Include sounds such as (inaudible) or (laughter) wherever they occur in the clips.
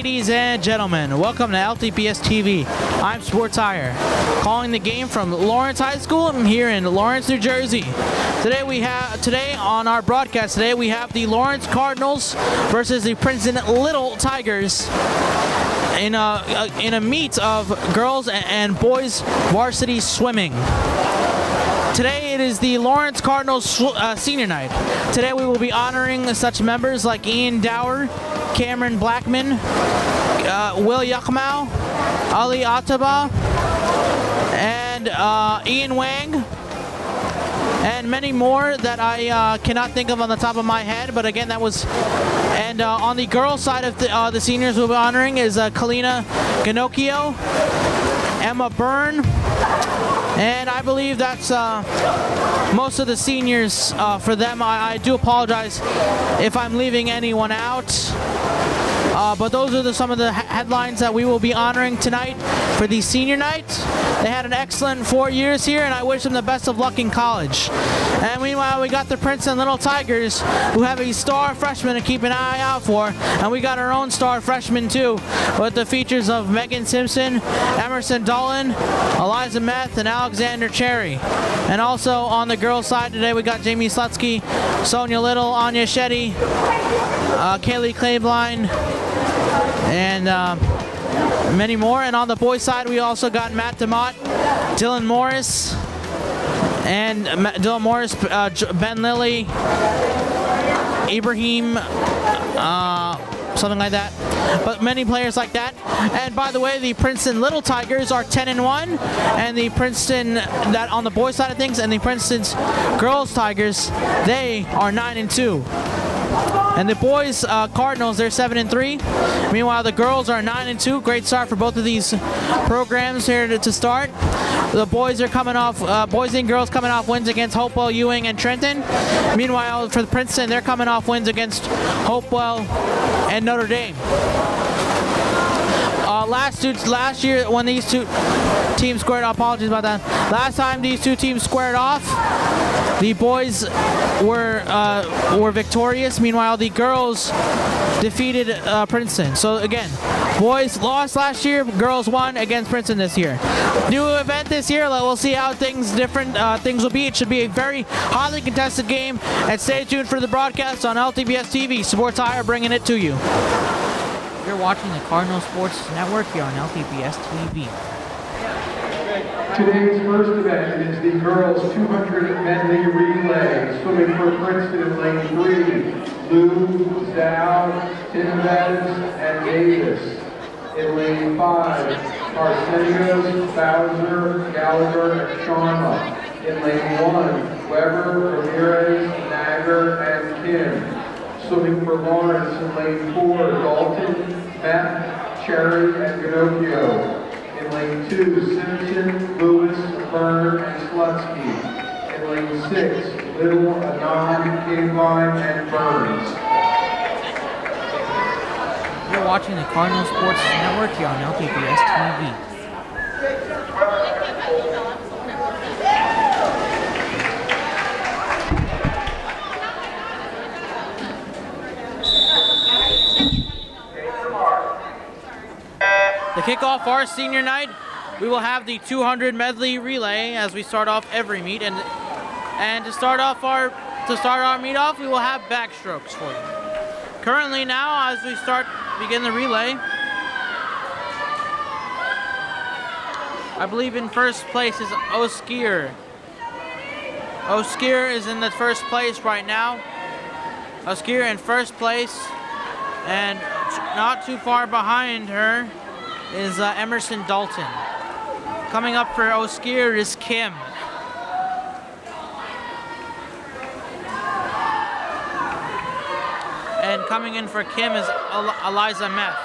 Ladies and gentlemen, welcome to LTPS TV. I'm Sports Hire, calling the game from Lawrence High School. I'm here in Lawrence, New Jersey. Today we have today on our broadcast today we have the Lawrence Cardinals versus the Princeton Little Tigers in a in a meet of girls and boys varsity swimming. Today it is the Lawrence Cardinals uh, senior night. Today we will be honoring such members like Ian Dower, Cameron Blackman, uh, Will Yakmau, Ali Ataba, and uh, Ian Wang, and many more that I uh, cannot think of on the top of my head. But again, that was. And uh, on the girls' side of the, uh, the seniors we'll be honoring is uh, Kalina Ganocchio, Emma Byrne, and I believe that's uh, most of the seniors uh, for them. I, I, do apologize if I'm leaving anyone out. Uh, but those are the, some of the headlines that we will be honoring tonight for the senior night. They had an excellent four years here, and I wish them the best of luck in college. And meanwhile, we got the Princeton Little Tigers, who have a star freshman to keep an eye out for. And we got our own star freshman, too, with the features of Megan Simpson, Emerson Dalton, Eliza Meth, and Alexander Cherry. And also on the girls' side today, we got Jamie Slutsky, Sonia Little, Anya Shetty, uh, Kaylee Claybline, and uh, many more. And on the boys' side, we also got Matt DeMott, Dylan Morris, and Dylan Morris, uh, Ben Lilly, Ibrahim, uh, something like that. But many players like that. And by the way, the Princeton Little Tigers are 10 and 1, and the Princeton that on the boys' side of things, and the Princeton's girls Tigers, they are 9 and 2. And the boys uh, Cardinals, they're seven and three. Meanwhile, the girls are nine and two. Great start for both of these programs here to, to start. The boys are coming off, uh, boys and girls coming off wins against Hopewell, Ewing, and Trenton. Meanwhile, for the Princeton, they're coming off wins against Hopewell and Notre Dame. Uh, last two, last year when these two teams squared, off, apologies about that. Last time these two teams squared off, the boys were uh, were victorious. Meanwhile, the girls defeated uh, Princeton. So again, boys lost last year, girls won against Princeton this year. New event this year. We'll see how things different uh, things will be. It should be a very highly contested game. And stay tuned for the broadcast on LTPS TV. Sports Hire bringing it to you. You're watching the Cardinal Sports Network here on LTPS TV. Today's first event is the girls 200 medley relay. Swimming for Princeton in lane three, Lou, Zhao, Tinvez, and Davis. In lane five, Arsenio, Bowser, Gallagher, and Sharma. In lane one, Weber, Ramirez, Nagger, and Kim. Swimming for Lawrence in lane four, Dalton, Matt, Cherry, and Pinocchio lane two, Simpson, Lewis, Byrne, and Slutsky. In lane six, Little, Anon, Kingline, and Burns. You're watching the Cardinal Sports Network here on LTPS TV. To kick off our senior night, we will have the 200 medley relay as we start off every meet. And and to start off our to start our meet off, we will have backstrokes for you. Currently now, as we start begin the relay, I believe in first place is Oskier. Oskier is in the first place right now. Oskier in first place, and not too far behind her is uh, Emerson Dalton. Coming up for Oskier is Kim. And coming in for Kim is El Eliza Meth.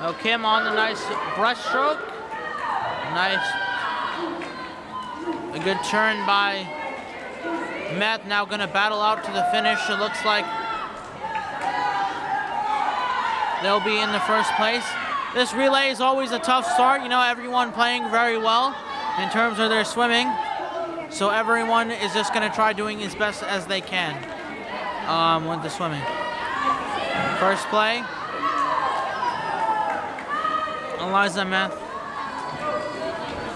Now Kim on the nice breaststroke. Nice. A good turn by Meth. Now going to battle out to the finish. It looks like they'll be in the first place. This relay is always a tough start. You know, everyone playing very well in terms of their swimming. So everyone is just going to try doing as best as they can um, with the swimming. First play. Eliza Meth.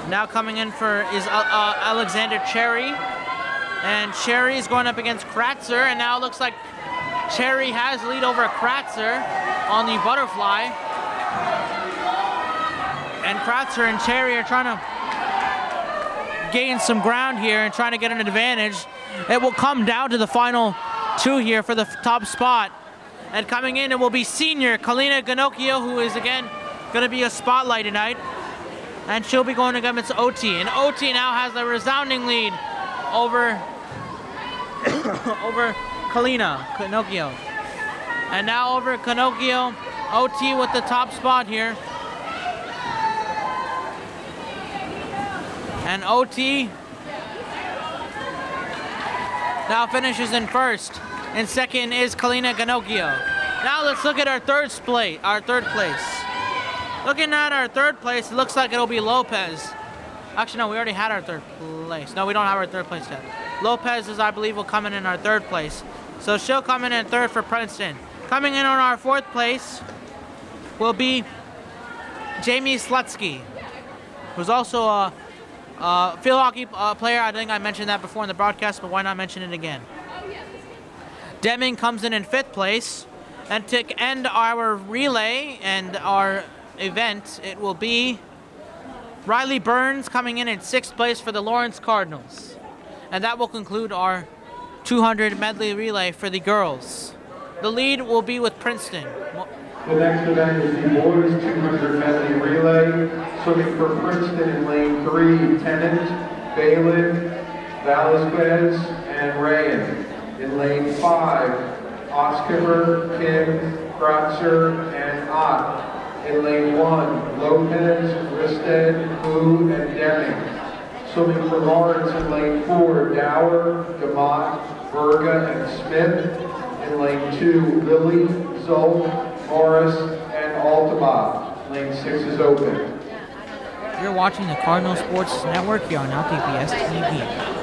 Now coming in for is uh, uh, Alexander Cherry. And Cherry is going up against Kratzer, and now it looks like Cherry has lead over Kratzer on the butterfly. And Kratzer and Cherry are trying to gain some ground here and trying to get an advantage. It will come down to the final two here for the top spot. And coming in, it will be senior Kalina Ganocchio, who is again going to be a spotlight tonight. And she'll be going against OT. And OT now has a resounding lead over (coughs) over Kalina Ganocchio. And now over Ganocchio, OT with the top spot here. And OT now finishes in first. And second is Kalina Ganocchio. Now let's look at our third split, our third place. Looking at our third place, it looks like it'll be Lopez. Actually, no, we already had our third place. No, we don't have our third place yet. Lopez is, I believe, will come in in our third place. So she'll come in in third for Princeton. Coming in on our fourth place will be Jamie Slutsky, who's also a, a field hockey uh, player. I think I mentioned that before in the broadcast, but why not mention it again? Deming comes in in fifth place. And to end our relay and our event, it will be Riley Burns coming in in sixth place for the Lawrence Cardinals. And that will conclude our 200 medley relay for the girls. The lead will be with Princeton. The next event is the boys 200 medley relay. Swimming for Princeton in lane three, Tennant, Balin, Velasquez, and Rayan. In lane five, Oskipper, Kim, Kratzer, and Ott. In lane one, Lopez, Risted, Hu, and Deming. Swimming for Lawrence in lane four, Dower, Gamot, Verga, and Smith. Lane two, Lily, Zoe, Morris, and Altamont. Lane six is open. You're watching the Cardinal Sports Network here on LTPS TV.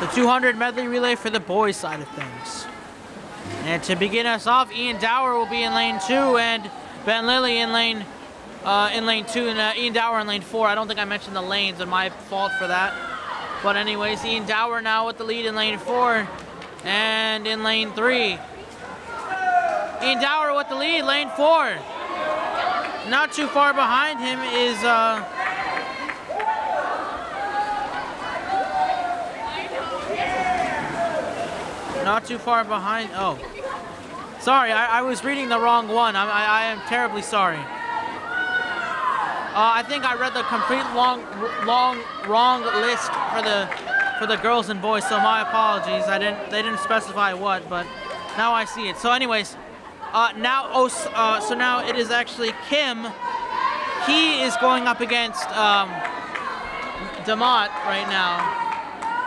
The 200 medley relay for the boys side of things. And to begin us off, Ian Dower will be in lane two, and Ben Lilly in lane uh, in lane two, and uh, Ian Dower in lane four. I don't think I mentioned the lanes, and my fault for that. But anyways, Ian Dower now with the lead in lane four, and in lane three. Ian Dower with the lead, lane four. Not too far behind him is uh, not too far behind. Oh, sorry, I, I was reading the wrong one. I, I, I am terribly sorry. Uh, I think I read the complete long, long, wrong list for the for the girls and boys. So my apologies. I didn't. They didn't specify what, but now I see it. So, anyways, uh, now oh, uh, so now it is actually Kim. He is going up against um, Demott right now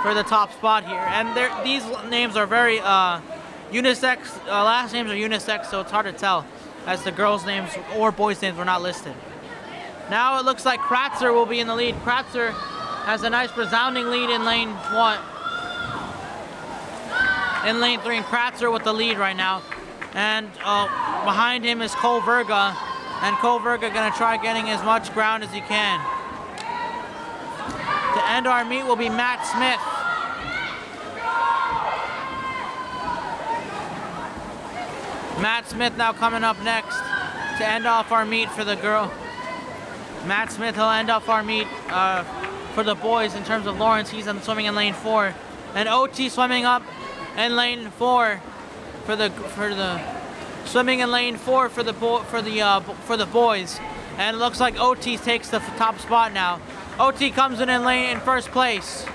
for the top spot here. And these names are very uh, unisex. Uh, last names are unisex, so it's hard to tell, as the girls' names or boys' names were not listed. Now it looks like Kratzer will be in the lead. Kratzer has a nice resounding lead in lane one. In lane three, and Kratzer with the lead right now. And uh, behind him is Cole Verga. And Cole Verga gonna try getting as much ground as he can. To end our meet will be Matt Smith. Matt Smith now coming up next to end off our meet for the girl. Matt Smith will end off our meet uh, for the boys in terms of Lawrence. He's in, swimming in lane four, and OT swimming up in lane four for the for the swimming in lane four for the for the uh, for the boys. And it looks like OT takes the top spot now. OT comes in in lane in first place.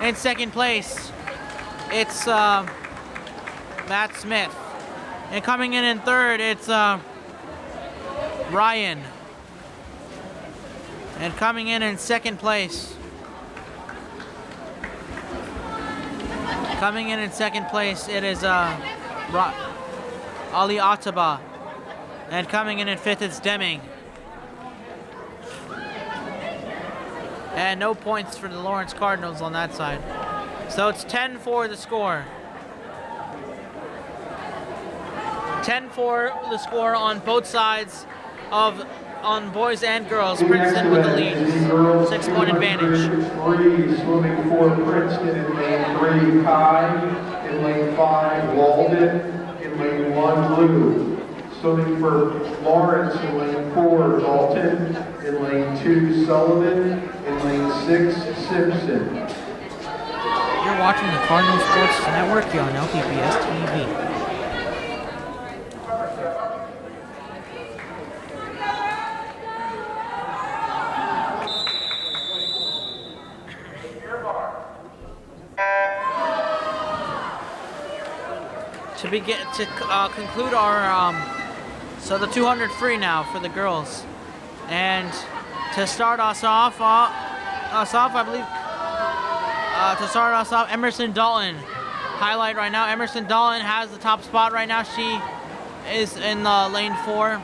In second place, it's uh, Matt Smith. And coming in in third, it's uh, Ryan. And coming in in second place. Coming in in second place, it is uh, Ali Ataba. And coming in in fifth, it's Deming. And no points for the Lawrence Cardinals on that side. So it's 10 for the score. 10 for the score on both sides of on boys and girls. Princeton with the lead. Six point advantage. Three, swimming for Princeton in lane three, Kai. In lane five, Walden. In lane one, Lou. Swimming for Lawrence in lane four, Dalton. In lane two, Sullivan. In lane six, Simpson. You're watching the Cardinal Sports Network here on LTPS TV. To begin to uh, conclude our um, so the 200 free now for the girls, and to start us off, uh, us off, I believe. Uh, to start us off, Emerson Dalton. Highlight right now, Emerson Dalton has the top spot right now. She is in the lane four,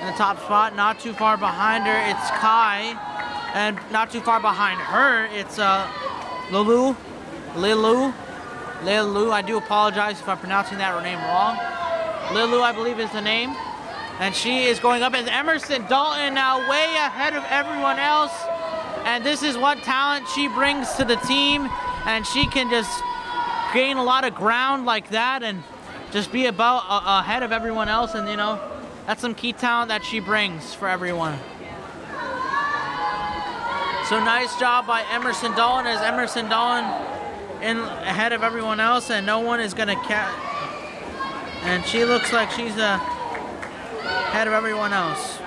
in the top spot. Not too far behind her, it's Kai, and not too far behind her, it's uh, Lulu, Lilu, Lilu. I do apologize if I'm pronouncing that name wrong. Lilu, I believe, is the name. And she is going up as Emerson Dalton now way ahead of everyone else. And this is what talent she brings to the team. And she can just gain a lot of ground like that and just be about uh, ahead of everyone else. And, you know, that's some key talent that she brings for everyone. So nice job by Emerson Dalton as Emerson Dalton in ahead of everyone else, and no one is gonna catch. And she looks like she's uh, ahead of everyone else.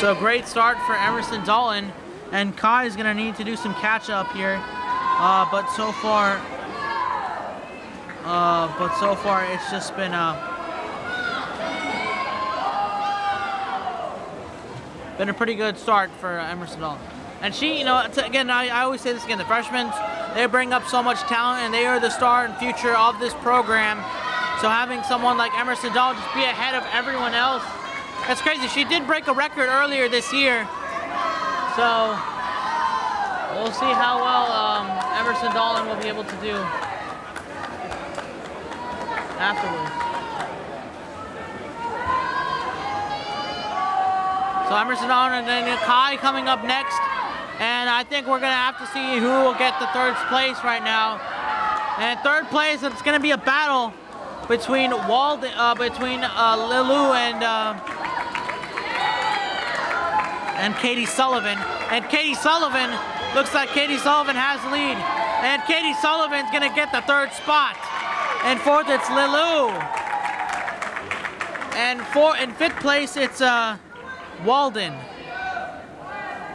So great start for Emerson Dalton, and Kai is gonna need to do some catch up here. Uh, but so far, uh, but so far it's just been uh, been a pretty good start for Emerson Dalton. And she, you know, again, I, I always say this again, the freshmen, they bring up so much talent and they are the star and future of this program. So having someone like Emerson Dalton just be ahead of everyone else, that's crazy. She did break a record earlier this year. So we'll see how well um, Emerson Dalton will be able to do afterwards. So Emerson on and then Kai coming up next. And I think we're going to have to see who will get the third place right now. And third place, it's going to be a battle between Wald, uh, between uh, Lilu and uh, and Katie Sullivan. And Katie Sullivan looks like Katie Sullivan has the lead. And Katie Sullivan's going to get the third spot. And fourth, it's Lilu. And four in fifth place, it's uh, Walden.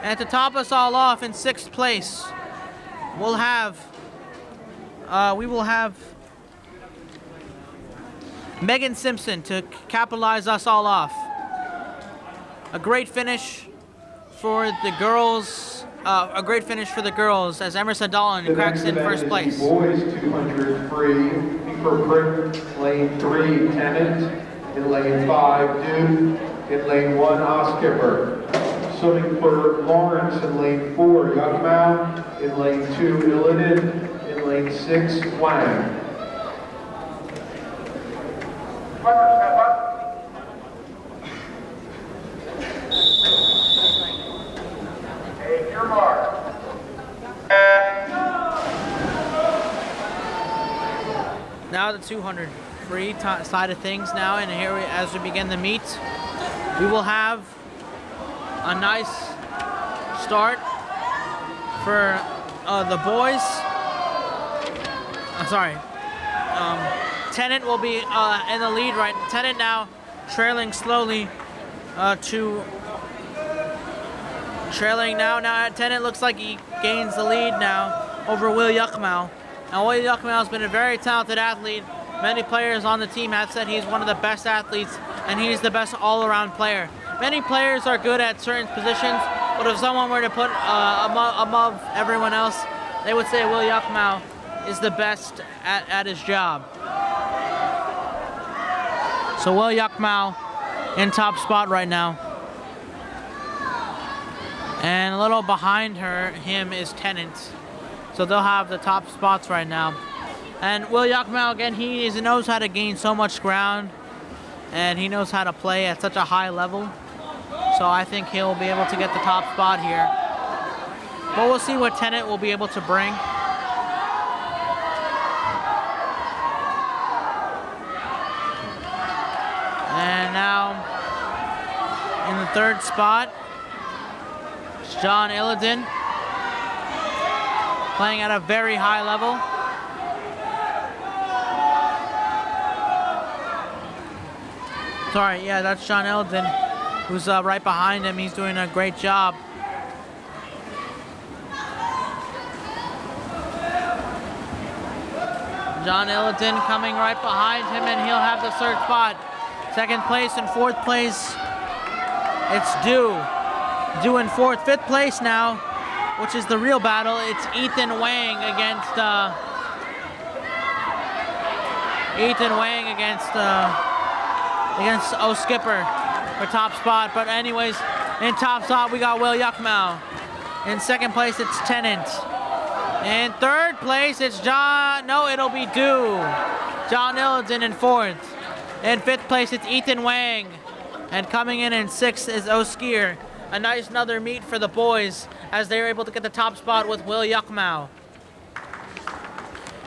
And to top us all off in sixth place, we'll have, uh, we will have Megan Simpson to capitalize us all off. A great finish for the girls, uh, a great finish for the girls as Emerson Dalton cracks in first place. Boys 200 free for Brick, lane three, Tennant, in lane five, Duke, in lane one, Oskipper. Swimming for Lawrence in lane four, Yuckmouth. In lane two, Illidan. In lane six, Wang. Now the 200 free side of things now, and here we, as we begin the meet, we will have a nice start for uh, the boys. I'm sorry. Um, Tennant will be uh, in the lead right. Tennant now trailing slowly uh, to trailing now. Now Tennant looks like he gains the lead now over Will Yuckmau. Now Will Yuckmau has been a very talented athlete. Many players on the team have said he's one of the best athletes and he's the best all-around player. Many players are good at certain positions, but if someone were to put uh, above, above, everyone else, they would say Will Yuckmau is the best at, at his job. So Will Yakmao in top spot right now. And a little behind her, him is Tennant. So they'll have the top spots right now. And Will Yakmao, again, he is, knows how to gain so much ground. And he knows how to play at such a high level. So I think he'll be able to get the top spot here. But we'll see what Tennant will be able to bring. And now in the third spot, John Illidan playing at a very high level. Sorry, yeah, that's John Illidan, who's uh, right behind him. He's doing a great job. John Illidan coming right behind him, and he'll have the third spot. Second place and fourth place, it's Dew. Dew in fourth. Fifth place now, which is the real battle, it's Ethan Wang against uh, Ethan Wang against uh, against O Skipper for top spot. But anyways, in top spot we got Will Yakmao. In second place it's Tennant. In third place it's John. No, it'll be Dew. John Illidan in fourth. In fifth place it's Ethan Wang. And coming in in sixth is Oskier. A nice another meet for the boys as they were able to get the top spot with Will Yakmao.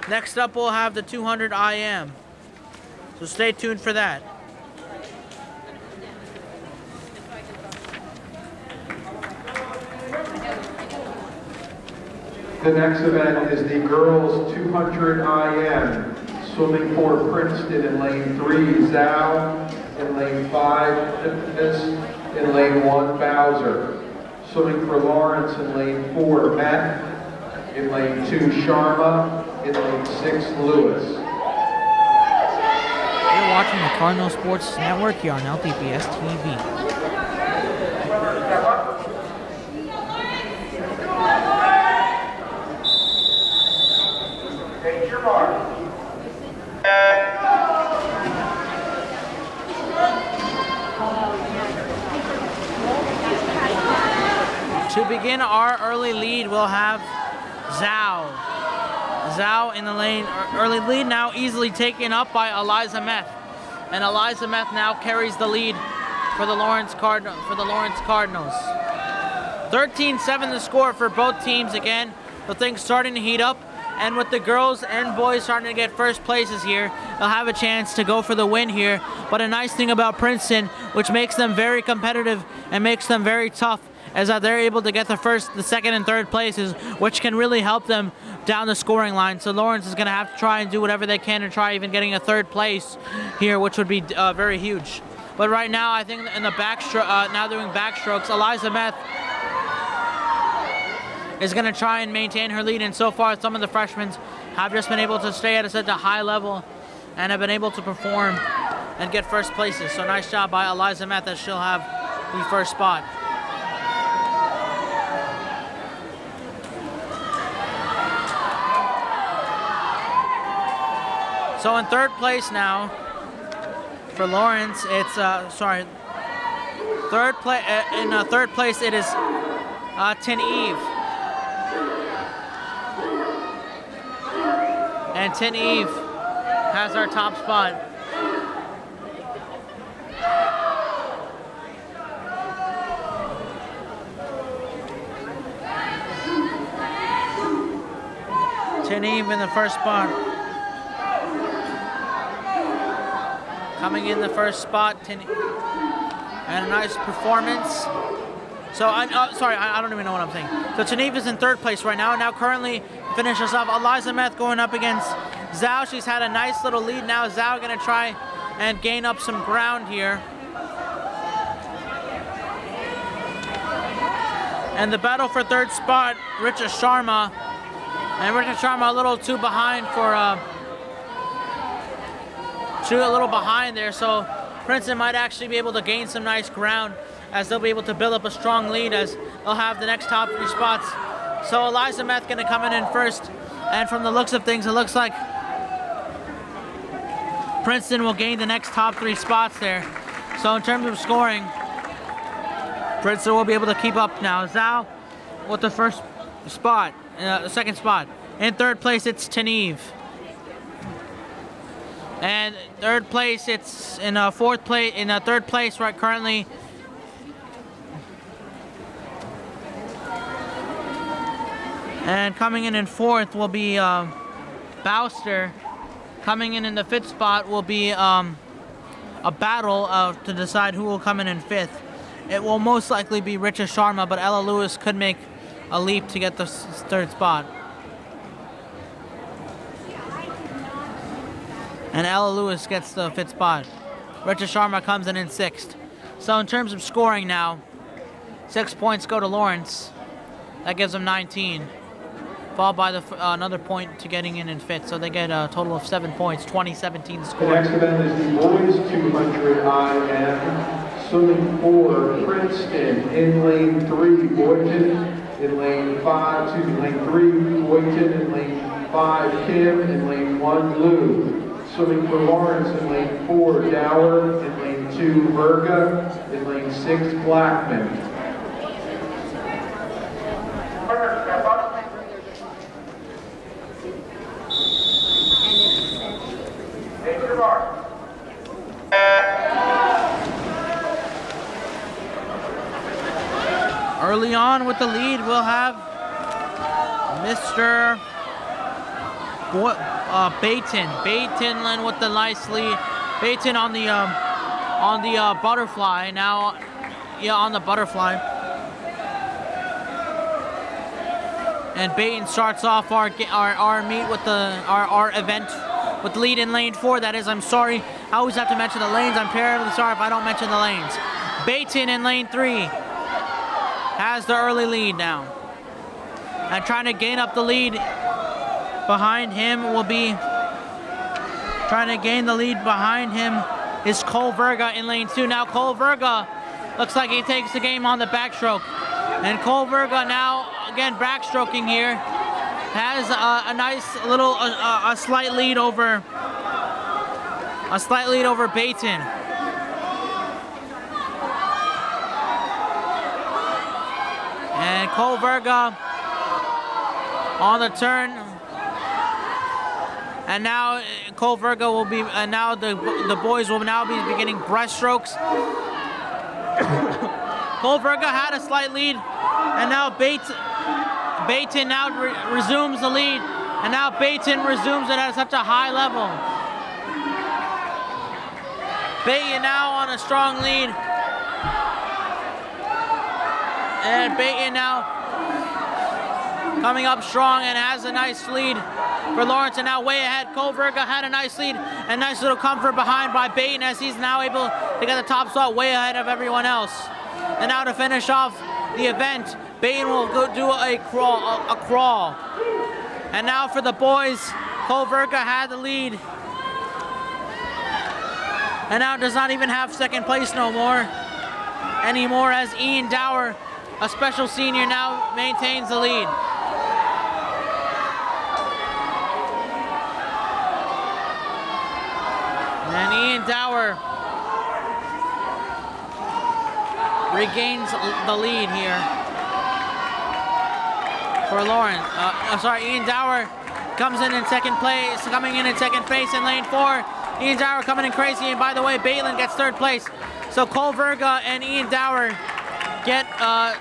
Next up we'll have the 200 IM. So stay tuned for that. The next event is the girls 200 IM. Swimming for Princeton in lane three, Zhao. In lane five, Infamous. In lane one, Bowser. Swimming for Lawrence in lane four, Matt. In lane two, Sharma. In lane six, Lewis. You're watching the Cardinal Sports Network here on LTPS TV. Take your mark. To begin our we'll have Zhao. Zhao in the lane, early lead now easily taken up by Eliza Meth. And Eliza Meth now carries the lead for the Lawrence Card for the Lawrence Cardinals. 13-7 the score for both teams again. The thing's starting to heat up. And with the girls and boys starting to get first places here, they'll have a chance to go for the win here. But a nice thing about Princeton, which makes them very competitive and makes them very tough, is that they're able to get the first, the second, and third places, which can really help them down the scoring line. So Lawrence is going to have to try and do whatever they can to try even getting a third place here, which would be uh, very huge. But right now, I think in the backstroke, uh, now doing backstrokes, Eliza Meth is going to try and maintain her lead. And so far, some of the freshmen have just been able to stay at a such a high level and have been able to perform and get first places. So nice job by Eliza Meth that she'll have the first spot. So in third place now for Lawrence, it's uh, sorry, third place uh, in uh, third place it is uh, Tin Eve. And Tin Eve has our top spot. Tin Eve in the first spot. Coming in the first spot, Tin and a nice performance. So, I, uh, sorry, I, I don't even know what I'm saying. So, Teneve is in third place right now. Now, currently, to finish us off, Eliza Meth going up against Zhao. She's had a nice little lead. Now, Zhao going to try and gain up some ground here. And the battle for third spot, Richa Sharma. And Richa Sharma a little too behind for, uh, too a little behind there. So, Princeton might actually be able to gain some nice ground as they'll be able to build up a strong lead as they'll have the next top three spots. So Eliza Meth going to come in in first And from the looks of things, it looks like Princeton will gain the next top three spots there. So in terms of scoring, Princeton will be able to keep up now. Zhao with the first spot, uh, the second spot. In third place, it's Teneve. And third place, it's in a fourth place, in a third place right currently. And coming in in fourth will be uh, Bowster. Coming in in the fifth spot will be um, a battle uh, to decide who will come in in fifth. It will most likely be Richa Sharma, but Ella Lewis could make a leap to get the third spot. And Ella Lewis gets the fifth spot. Richa Sharma comes in in sixth. So in terms of scoring now, six points go to Lawrence. That gives them 19 followed by the, uh, another point to getting in in fifth. So they get a total of seven points, 2017 score. The next event is the boys 200 IM swimming for Princeton in lane three, Boynton in lane five, two, lane three, Boynton in lane five, Kim in lane one, Lou. Swimming for Lawrence in lane four, Dower in lane two, Verga in lane six, Blackman. Early on with the lead, we'll have Mr. Boy, uh, Bayton. Bayton with the nice lead. Bayton on the um, on the uh, butterfly now. Yeah, on the butterfly. And Bayton starts off our our, our meet with the our, our event with lead in lane four. That is, I'm sorry. I always have to mention the lanes. I'm terribly sorry if I don't mention the lanes. Bayton in lane three has the early lead now. And trying to gain up the lead behind him will be trying to gain the lead behind him is Cole Verga in lane two. Now Cole Verga looks like he takes the game on the backstroke. And Cole Verga now, again, backstroking here, has a, a nice little, a, a, slight lead over, a slight lead over Bayton. And Cole Verga on the turn. And now uh, Cole Verga will be, and now the, the boys will now be beginning breaststrokes. (coughs) Cole Verga had a slight lead, and now Bates, Bayton now re resumes the lead, and now Bayton resumes it at such a high level. Bayton now on a strong lead. And Bayton now coming up strong and has a nice lead for Lawrence and now way ahead. Cole Verga had a nice lead and nice little comfort behind by Bayton as he's now able to get the top spot way ahead of everyone else. And now to finish off the event, Bayton will go do a crawl, a, a crawl. And now for the boys, Cole Verga had the lead. And now does not even have second place no more anymore as Ian Dower a special senior now maintains the lead. And Ian Dower regains the lead here for Lauren. Uh, I'm sorry, Ian Dower comes in in second place, coming in in second place in lane four. Ian Dower coming in crazy, and by the way, Balin gets third place. So Cole Verga and Ian Dower get uh,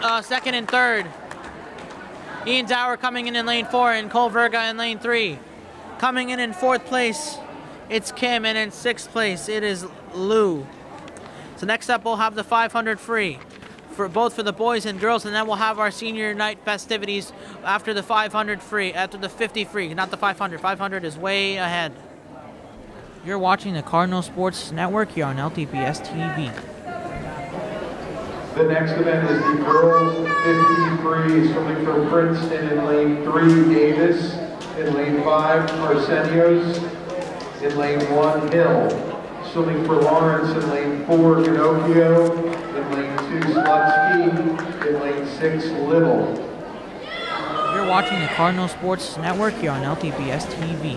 uh, second and third. Ian Dower coming in in lane four and Cole Verga in lane three. Coming in in fourth place, it's Kim, and in sixth place, it is Lou. So next up, we'll have the 500 free, for both for the boys and girls, and then we'll have our senior night festivities after the 500 free, after the 50 free, not the 500. 500 is way ahead. You're watching the Cardinal Sports Network here on LTPS TV. The next event is the girls 50 free, swimming for Princeton in lane 3, Davis. In lane 5, Arsenios. In lane 1, Hill. Swimming for Lawrence in lane 4, Pinocchio. In lane 2, Slutsky. In lane 6, Little. You're watching the Cardinal Sports Network here on LTPS TV.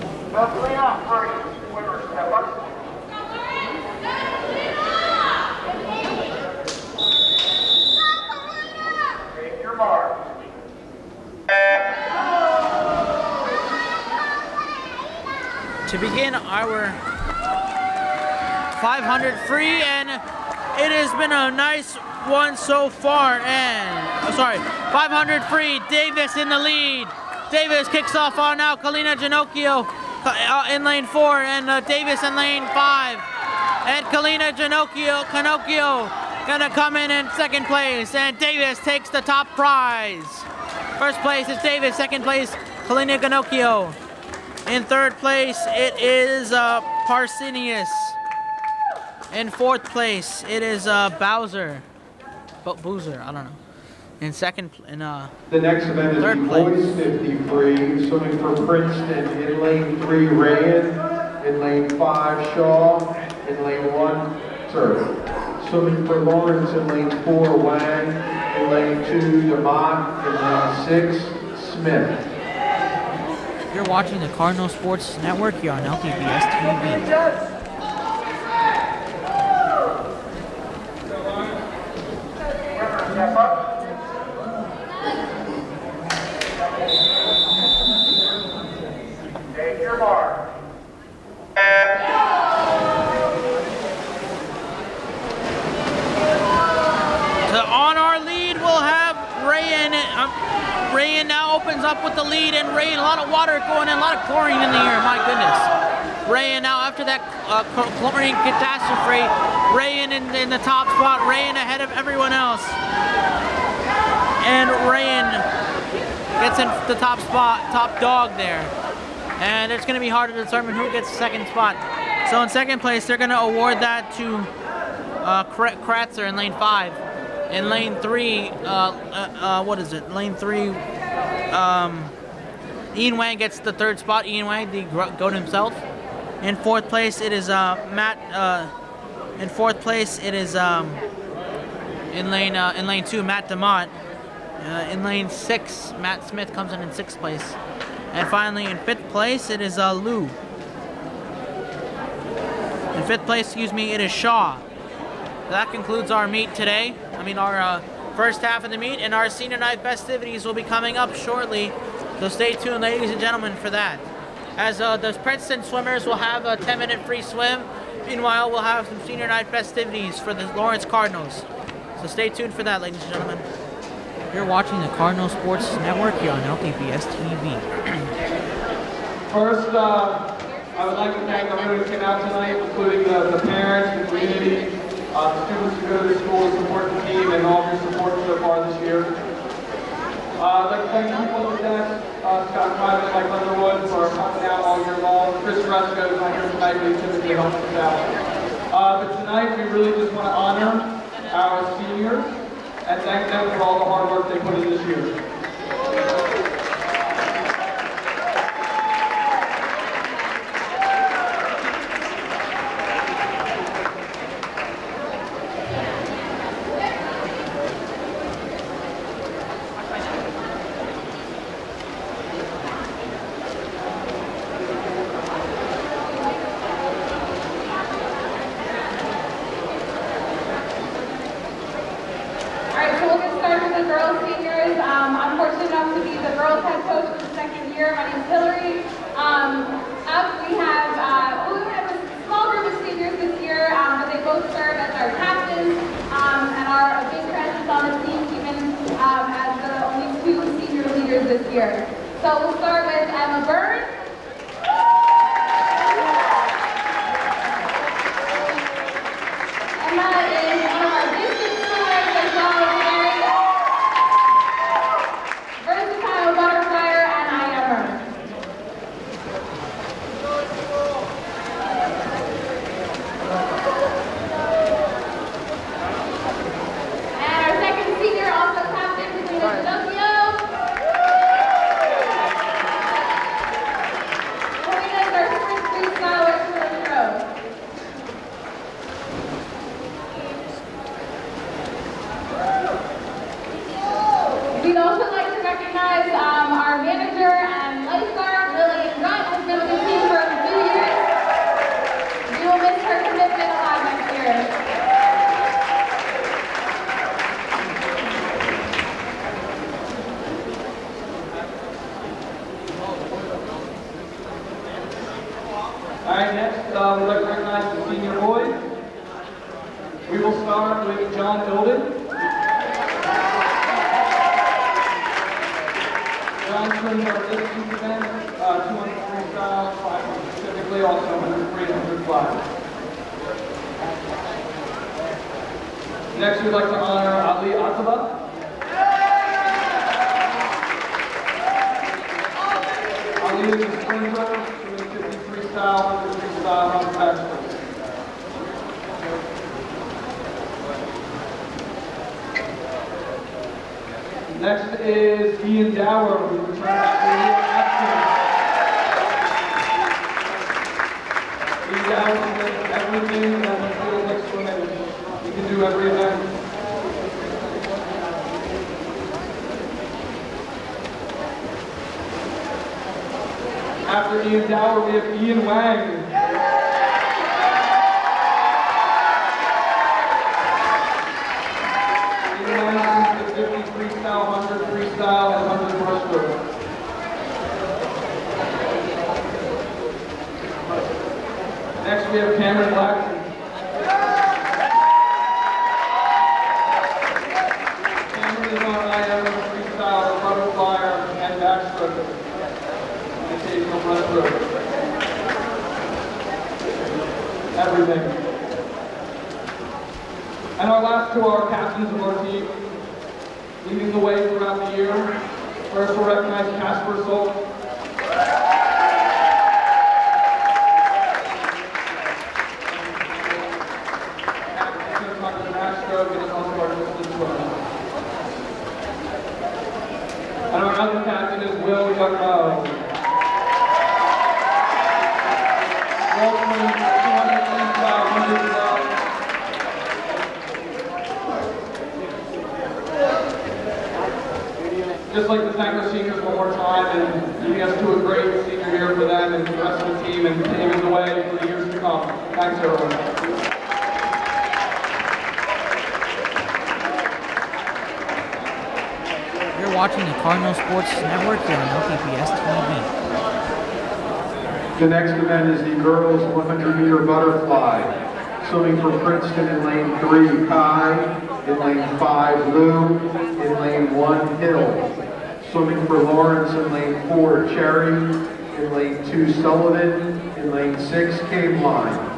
Take your mark. To begin our 500 free and it has been a nice one so far and oh, sorry 500 free. Davis in the lead. Davis kicks off on now Kalina Ginocchio uh, in lane four and uh, Davis in lane five. And Kalina Ginocchio Canocchio gonna come in in second place and Davis takes the top prize. First place is Davis second place Kalina Ginocchio in third place, it is uh, Parsenius. In fourth place, it is uh, Bowser. Bo- Boozer, I don't know. In second, in uh, The next event is Third the place. boys 50 free, swimming for Princeton in lane three, Rand, in lane five, Shaw, in lane one, sorry. Swimming for Lawrence in lane four, Wang, in lane two, Demott, in lane six, Smith. You're watching the Cardinal Sports Network here on LTPS TV. Take your mark. to, on our lead, we'll have Rayan. Um, Rayan now opens up with the lead, and rain. a lot of water going in, a lot of chlorine in the air. My goodness. Rayan now after that uh, chlorine catastrophe, Rayan in, in the top spot, Rayan ahead of everyone else, and Rayan gets in the top spot, top dog there. And it's going to be hard to determine who gets second spot. So in second place, they're going to award that to uh, Kratzer in lane five. In lane three, uh, uh, uh, what is it? Lane three, um, Ian Wang gets the third spot. Ian Wang, the goat himself. In fourth place, it is uh, Matt. Uh, in fourth place, it is um, in lane uh, in lane two, Matt Demott. Uh, in lane six, Matt Smith comes in in sixth place. And finally, in fifth place, it is uh, Lou. In fifth place, excuse me, it is Shaw. That concludes our meet today. I mean, our uh, first half of the meet, and our senior night festivities will be coming up shortly. So stay tuned, ladies and gentlemen, for that. As uh, the Princeton swimmers will have a 10-minute free swim. Meanwhile, we'll have some senior night festivities for the Lawrence Cardinals. So stay tuned for that, ladies and gentlemen. You're watching the Cardinal Sports Network here on LTPS TV. (clears throat) First, uh, I would like to thank everyone who came out tonight, including the, the parents, the community, uh, the students who go to the school support the team, and all of your support so far this year. Uh, I'd like to thank people at the desk, uh, Scott Private, Mike Underwood, for helping out all year long. Chris Resco is not here tonight, but he typically helps us out. Uh, but tonight, we really just want to honor our seniors and thank them for all the hard work they put in this year. Next, we have Cameron. Cameron is on freestyle, and backstroke. Everything. And our last two are captains of our team, leading the way throughout the year. First, we'll recognize Casper Solt. Casper's gonna talk to the backstroke and is also our distance runner. And our other captain is Will Youngmo. Will swims 200 freestyle, 100 love. just like to thank our seniors one more time and leading us to a great senior year for them and the rest of the team and paving the way for the years to come. Thanks, everyone. You're watching the Cardinal Sports Network on TV. The next event is the girls 100 meter butterfly. Swimming for Princeton in lane three, Kai. In lane five, Lou. In lane one, Hill. Swimming for Lawrence in lane four, Cherry. In lane two, Sullivan. In lane six, Cave Line.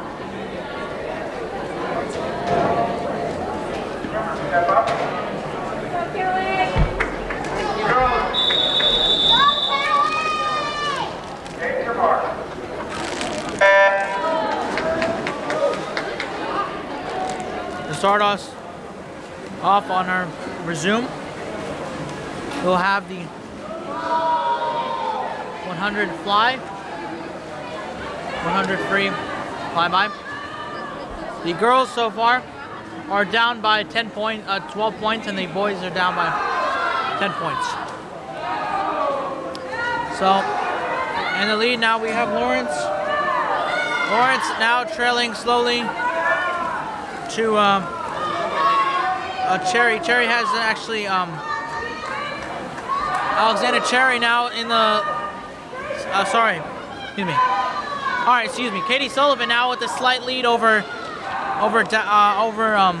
To start us off on our resume, we'll have the 100 fly, 100 free flyby. The girls so far are down by 10 point, uh, 12 points, and the boys are down by 10 points. So, in the lead now we have Lawrence. Lawrence now trailing slowly to um, uh, Cherry. Cherry has actually um, Alexander Cherry now in the. Uh, sorry, excuse me. All right, excuse me. Katie Sullivan now with a slight lead over over uh, over um.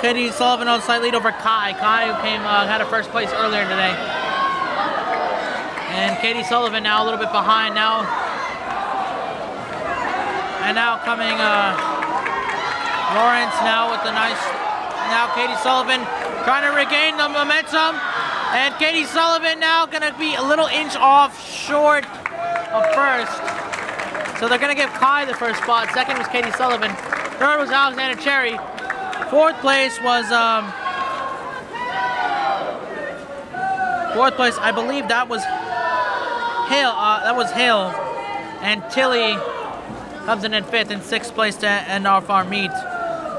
Katie Sullivan on slight lead over Kai. Kai who came uh, had a first place earlier today. And Katie Sullivan now a little bit behind now. And now coming uh, Lawrence now with a nice, now Katie Sullivan trying to regain the momentum. And Katie Sullivan now gonna be a little inch off short of first. So they're gonna give Kai the first spot. Second was Katie Sullivan. Third was Alexander Cherry. Fourth place was um fourth place, I believe that was Hale, uh, that was Hale. And Tilly comes in at fifth, and sixth place to end our meet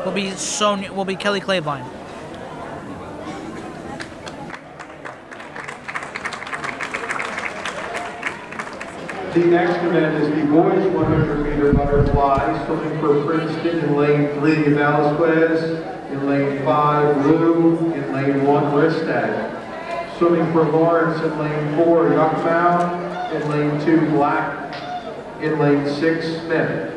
will be Sonia, will be Kelly Clavine. The next event is the boys 100 meter butterfly. Swimming for Princeton in lane three, Velasquez. In lane five, Lou. In lane one, Ristad. Swimming for Lawrence in lane four, Yuckmouth. In lane two, Black. In lane six, Smith.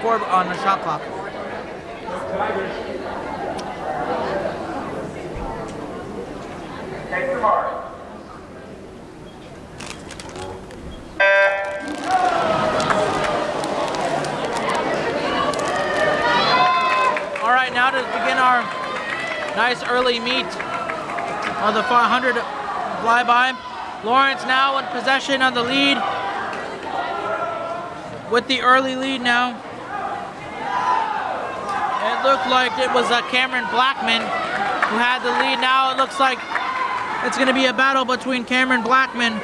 score on the shot clock. Take your mark. All right, now to begin our nice early meet of the 400 flyby. Lawrence now in possession of the lead with the early lead now. It looked like it was uh, Cameron Blackman who had the lead. Now it looks like it's going to be a battle between Cameron Blackman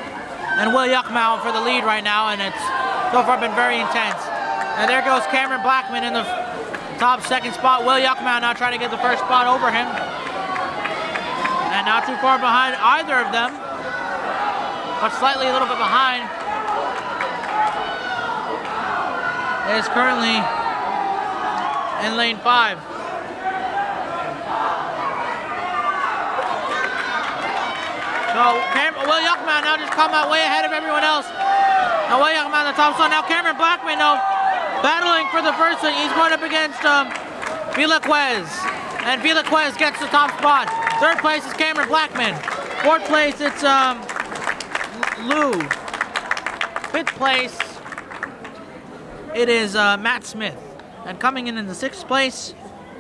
and Will Yuckmouth for the lead right now, and it's so far been very intense. And there goes Cameron Blackman in the top second spot. Will Yuckmouth now trying to get the first spot over him. And not too far behind either of them, but slightly a little bit behind. Is currently in lane five. So Cam- Will Yuckmouth now just come out way ahead of everyone else. Now Will Yuckmouth on the top spot. Now Cameron Blackman though battling for the first one. He's going up against um, Villaquez. And Villaquez gets the top spot. Third place is Cameron Blackman. Fourth place, it's um, Lou. Fifth place, it is uh, Matt Smith. And coming in in the sixth place,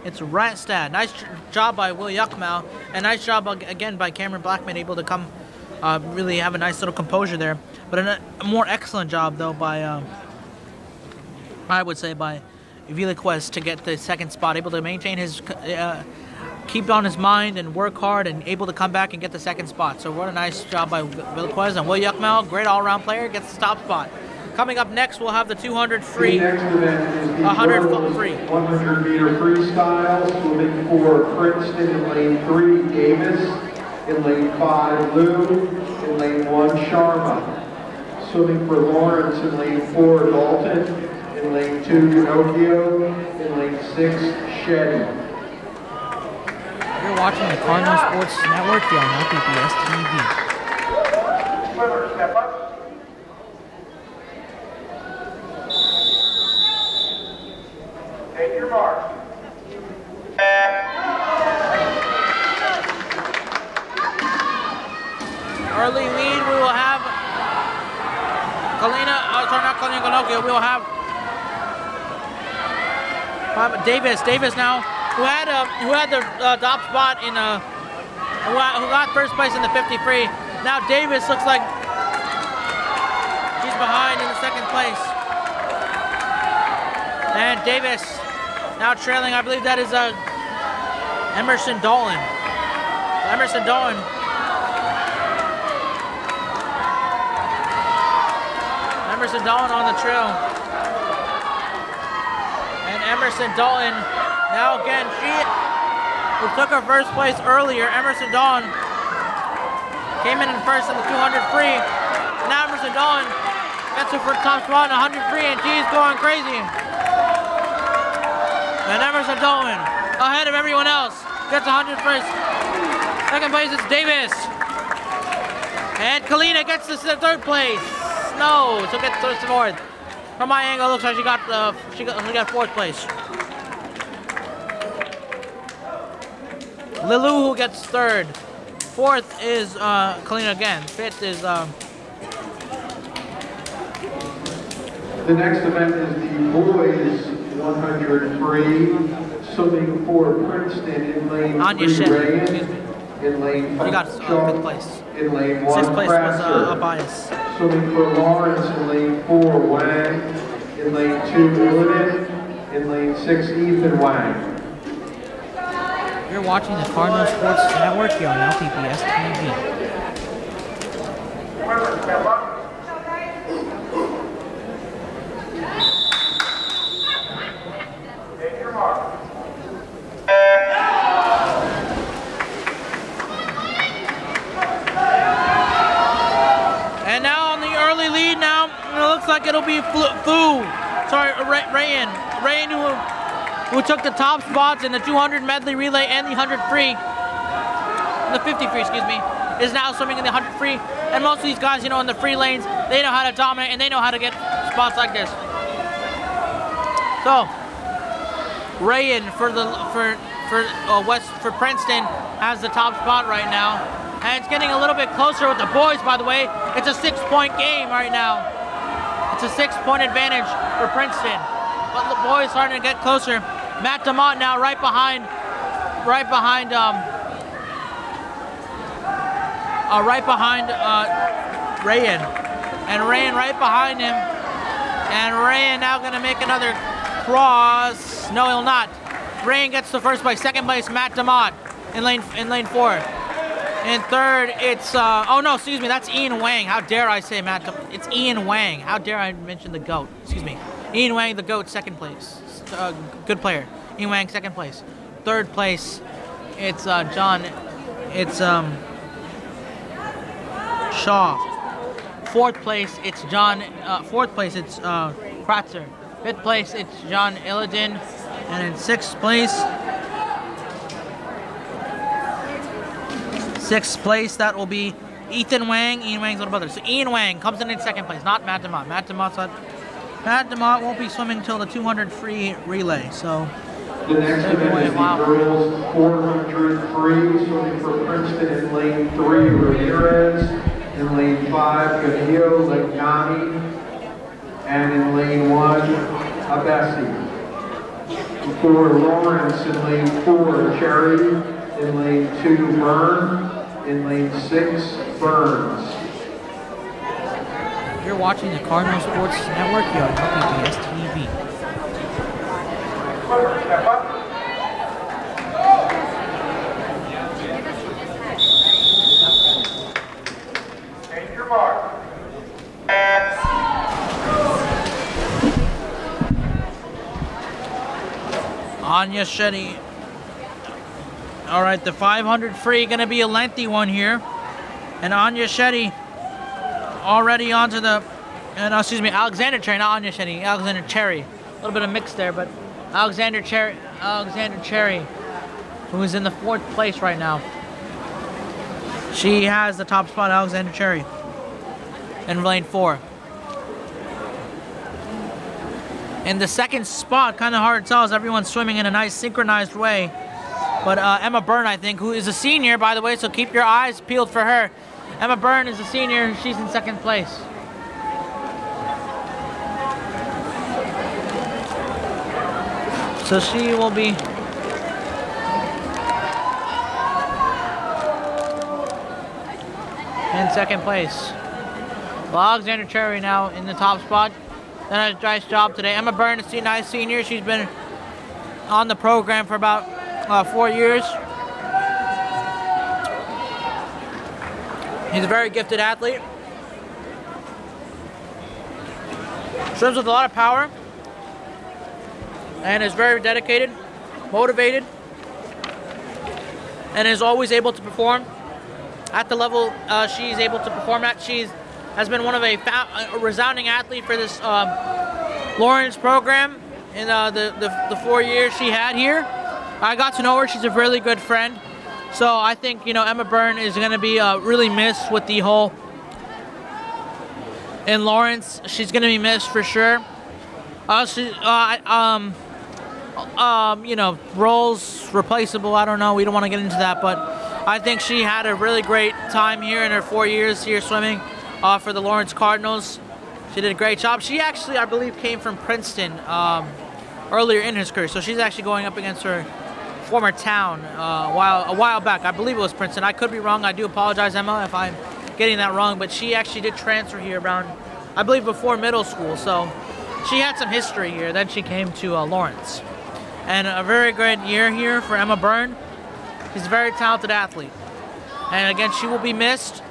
it's Ratstad. Nice job by Will Yuckmouth. And nice job again by Cameron Blackman, able to come uh, really have a nice little composure there. But a, a more excellent job, though, by, um, I would say, by Villaquez to get the second spot, able to maintain his, uh, keep on his mind and work hard and able to come back and get the second spot. So what a nice job by Villaquez and Will Yuckmel, great all-around player, gets the top spot. Coming up next, we'll have the 200 free. The next event is the 100 girls free. 100 meter freestyle, swimming for Princeton in lane three, Davis. In lane five, Lou. In lane one, Sharma. Swimming for Lawrence in lane four, Dalton. In lane two, Pinocchio. In lane six, Shetty. You're watching the Cardinal Sports Network here on LTPS TV. Swimmer, step up. Take your mark. Early lead, we will have Kalina, uh, sorry, not Kalina Pinocchio, we will have Davis. Davis now, who had uh, who had the uh, top spot in uh, who, got- first place in the 50 free. Now Davis looks like he's behind in the second place. And Davis now trailing, I believe that is uh, Emerson Dolan. Emerson Dolan Emerson Dalton on the trail. And Emerson Dalton, now again, she who took her first place earlier, Emerson Dalton, came in in first in the 200 free. Now Emerson Dalton gets her first top spot in 100 free, and she's going crazy. And Emerson Dalton, ahead of everyone else, gets 100 first. Second place is Davis. And Kalina gets this the third place. No, so gets to fourth. From my angle, it looks like she got uh, she got she got fourth place. Lilu who gets third. Fourth is uh, Kalina again. Fifth is um, The next event is the boys 100 free, swimming for Princeton in lane Anya three, Shen, excuse me. In lane five, got, uh, fifth place. In lane one, sixth place was uh, a Crasser. bias. Swimming for Lawrence in lane four, Wang. In lane two, Illinen. In lane six, Ethan Wang. You're watching the Cardinal Sports Network here on LTPS TV. And now on the early lead now, it looks like it'll be Fu, sorry, Ray, Rayan. Rayan who, who took the top spots in the 200 medley relay and the 100 free, the 50 free, excuse me, is now swimming in the 100 free. And most of these guys, you know, in the free lanes, they know how to dominate and they know how to get spots like this. So, Rayan for the for for uh, West for Princeton has the top spot right now, and it's getting a little bit closer with the boys. By the way, it's a six-point game right now. It's a six-point advantage for Princeton, but the boys starting to get closer. Matt Demont now right behind, right behind, um, uh, right behind uh, Rayan, and Rayan right behind him, and Rayan now gonna make another cross. No, he'll not. Rayan gets the first place. Second place, Matt Demont in lane in lane four. In third, it's uh, oh no, excuse me, that's Ian Wang. How dare I say Matt? Demont? It's Ian Wang. How dare I mention the goat? Excuse me, Ian Wang, the goat, second place. Uh, good player. Wang, second place. Third place, it's uh, John. It's um, Shaw. Fourth place, it's John. Uh, fourth place, it's uh, Kratzer. Fifth place, it's John Illidan. And in sixth place, sixth place, that will be Ethan Wang, Ian Wang's little brother. So Ian Wang comes in in second place, not Matt DeMott. Matt DeMott's Matt DeMott won't be swimming till the 200 free relay. So The next event is the Wow. girls 400 free, swimming for Princeton in lane three, Ramirez. In lane five, Camillo Legnani. And in lane one, Abessi. For Lawrence in lane four, Cherry. In lane two, Byrne. In lane six, Burns. You're watching the Cardinal Sports Network here on LPBS TV. Take your mark. Anya Shetty. All right, the 500 free going to be a lengthy one here. And Anya Shetty already onto the, and uh, excuse me, Alexander Cherry, not Anya Shetty, Alexander Cherry. A little bit of mix there, but Alexander Cherry, Alexander Cherry, who is in the fourth place right now. She has the top spot, Alexander Cherry, in lane four. In the second spot, kind of hard to tell as everyone's swimming in a nice synchronized way. But uh, Emma Byrne, I think, who is a senior, by the way, so keep your eyes peeled for her. Emma Byrne is a senior. She's in second place. So she will be. In second place. Well, Alexander Cherry now in the top spot. Done a nice job today. Emma Byrne is a nice senior. She's been on the program for about uh, four years. He's a very gifted athlete. Swims with a lot of power and is very dedicated, motivated, and is always able to perform at the level uh, she's able to perform at. She's has been one of a, a resounding athlete for this um, Lawrence program in uh, the, the the four years she had here. I got to know her. She's a really good friend. So I think you know Emma Byrne is going to be uh, really missed with the whole in Lawrence. She's going to be missed for sure. Uh, she, uh, um, um, you know, roles replaceable. I don't know. We don't want to get into that, but I think she had a really great time here in her four years here swimming uh, for the Lawrence Cardinals. She did a great job. She actually, I believe, came from Princeton um, earlier in his career, so she's actually going up against her former town uh, a while a while back. I believe it was Princeton. I could be wrong. I do apologize, Emma, if I'm getting that wrong. But she actually did transfer here around, I believe, before middle school. So she had some history here. Then she came to uh, Lawrence, and a very good year here for Emma Byrne. She's a very talented athlete, and again, she will be missed.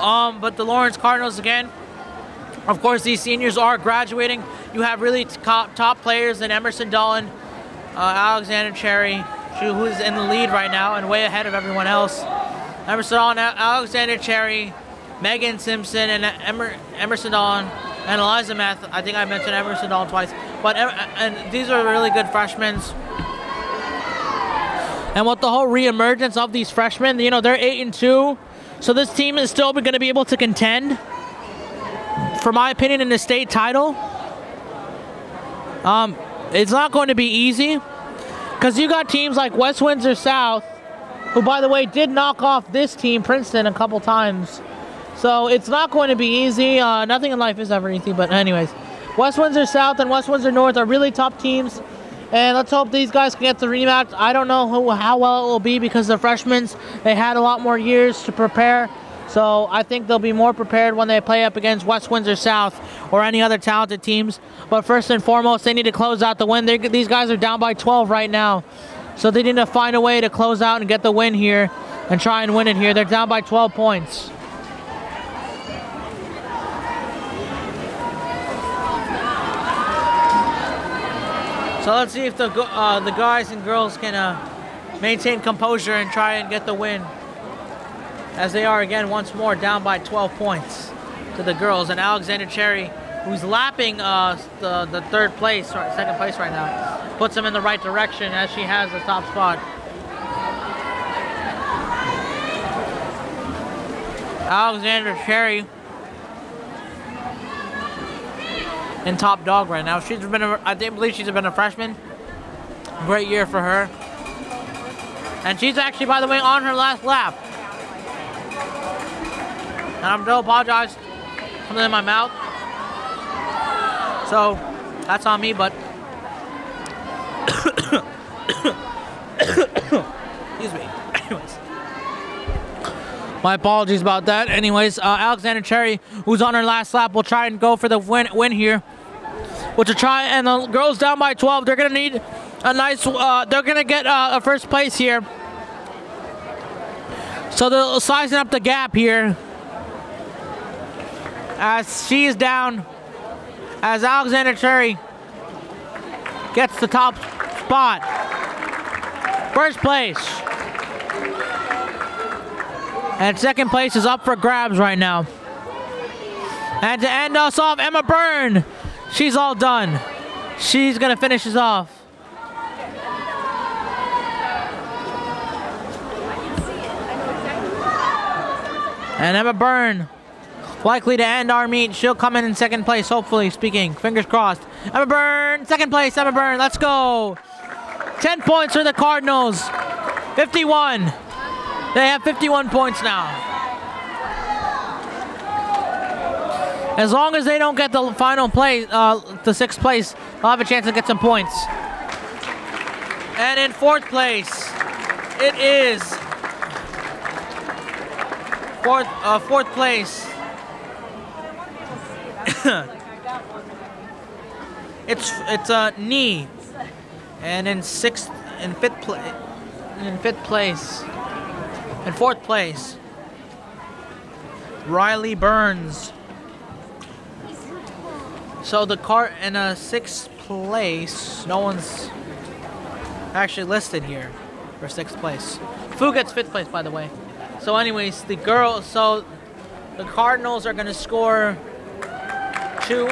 Um, but the Lawrence Cardinals again. Of course, these seniors are graduating. You have really top, top players in Emerson Dalton, Alexander Cherry, who's in the lead right now and way ahead of everyone else. Emerson Dalton, Alexander Cherry, Megan Simpson, and Emer- Emerson Dalton, and Eliza Math. I think I mentioned Emerson Dalton twice, but em- and these are really good freshmen. And with the whole reemergence of these freshmen, you know they're eight and two, so this team is still going to be able to contend, for my opinion, in the state title. Um, it's not going to be easy because you got teams like West Windsor South, who, by the way, did knock off this team, Princeton, a couple times. So it's not going to be easy. Uh, nothing in life is ever easy, but anyways, West Windsor South and West Windsor North are really top teams. And let's hope these guys can get the rematch. I don't know who, how well it will be because the freshmen, they had a lot more years to prepare. So I think they'll be more prepared when they play up against West Windsor South or any other talented teams. But first and foremost, they need to close out the win. They're, these guys are down by 12 right now. So they need to find a way to close out and get the win here and try and win it here. They're down by 12 points. So let's see if the uh, the guys and girls can uh, maintain composure and try and get the win. As they are again once more down by 12 points to the girls and Alexander Cherry, who's lapping uh, the the third place or second place right now, puts them in the right direction as she has the top spot. Alexander Cherry in top dog right now. She's been, a, I believe she's been a freshman. Great year for her. And she's actually, by the way, on her last lap. And I'm still apologize. Something in my mouth. So, that's on me, but. Excuse me. Anyways. My apologies about that. Anyways, uh, Alexander Cherry, who's on her last lap, will try and go for the win, win here which will try, and the girls down by 12. They're going to need a nice, uh, they're to get uh, a first place here. So they're sizing up the gap here. As she is down, as Alexander Cherry gets the top spot. First place. And second place is up for grabs right now. And to end us off, Emma Byrne She's all done. She's gonna finish us off. And Emma Byrne, likely to end our meet. She'll come in in second place, hopefully speaking. Fingers crossed. Emma Byrne, second place. Emma Byrne, let's go. 10 points for the Cardinals. 51. They have 51 points now. As long as they don't get the final place, uh, the sixth place, they'll have a chance to get some points. And in fourth place, it is fourth uh, fourth place. (coughs) it's it's a knee, and in sixth in fifth place in fifth place, in fourth place, Riley Burns. So the car in a sixth place, no one's actually listed here for sixth place. Fu gets fifth place, by the way. So anyways, the girls, so the Cardinals are to score two.